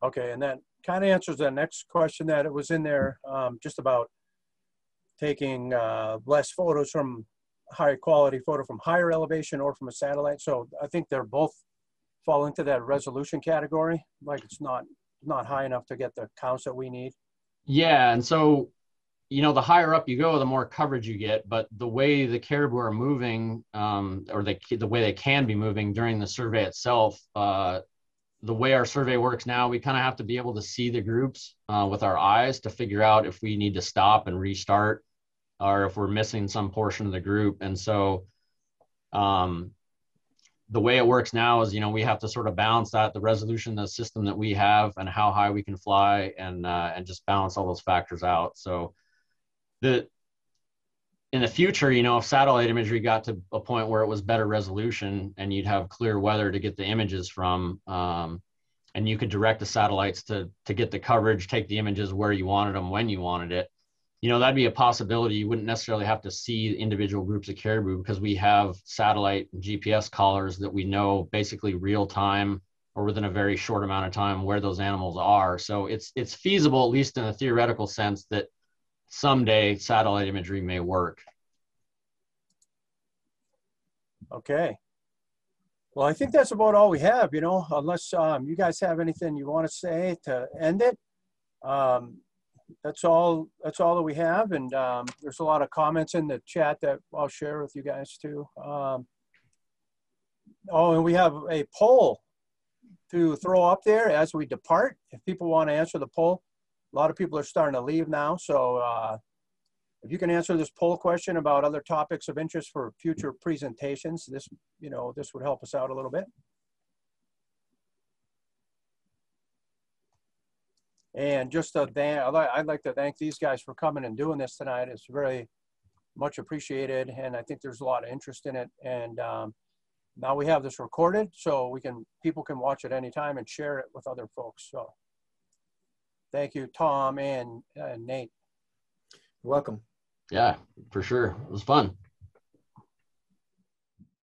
Okay, and that kind of answers the next question that it was in there, um, just about taking uh, less photos from high quality photo from higher elevation or from a satellite. So I think they're both fall into that resolution category. Like it's not not high enough to get the counts that we need. Yeah, and so you know the higher up you go, the more coverage you get. But the way the caribou are moving, um, or they, the way they can be moving during the survey itself, uh, the way our survey works now, we kind of have to be able to see the groups uh, with our eyes to figure out if we need to stop and restart or if we're missing some portion of the group. And so um, the way it works now is, you know, we have to sort of balance that, the resolution, the system that we have and how high we can fly and, uh, and just balance all those factors out. So the, in the future, you know, if satellite imagery got to a point where it was better resolution and you'd have clear weather to get the images from, um, and you could direct the satellites to to get the coverage, take the images where you wanted them when you wanted it you know that'd be a possibility. You wouldn't necessarily have to see individual groups of caribou because we have satellite gps collars that we know basically real time or within a very short amount of time where those animals are. So it's it's feasible at least in a theoretical sense that someday satellite imagery may work. Okay. Well i think that's about all we have you know unless um, you guys have anything you want to say to end it. Um, that's all that's all that we have. And um, there's a lot of comments in the chat that i'll share with you guys too. Um, oh and we have a poll to throw up there as we depart. If people want to answer the poll a lot of people are starting to leave now. So uh, if you can answer this poll question about other topics of interest for future presentations this you know this would help us out a little bit And just a thank, I'd like to thank these guys for coming and doing this tonight. It's very much appreciated. And I think there's a lot of interest in it. And um, now we have this recorded so we can, people can watch it anytime and share it with other folks. So thank you, Tom and, and Nate. Welcome. Yeah, for sure. It was fun.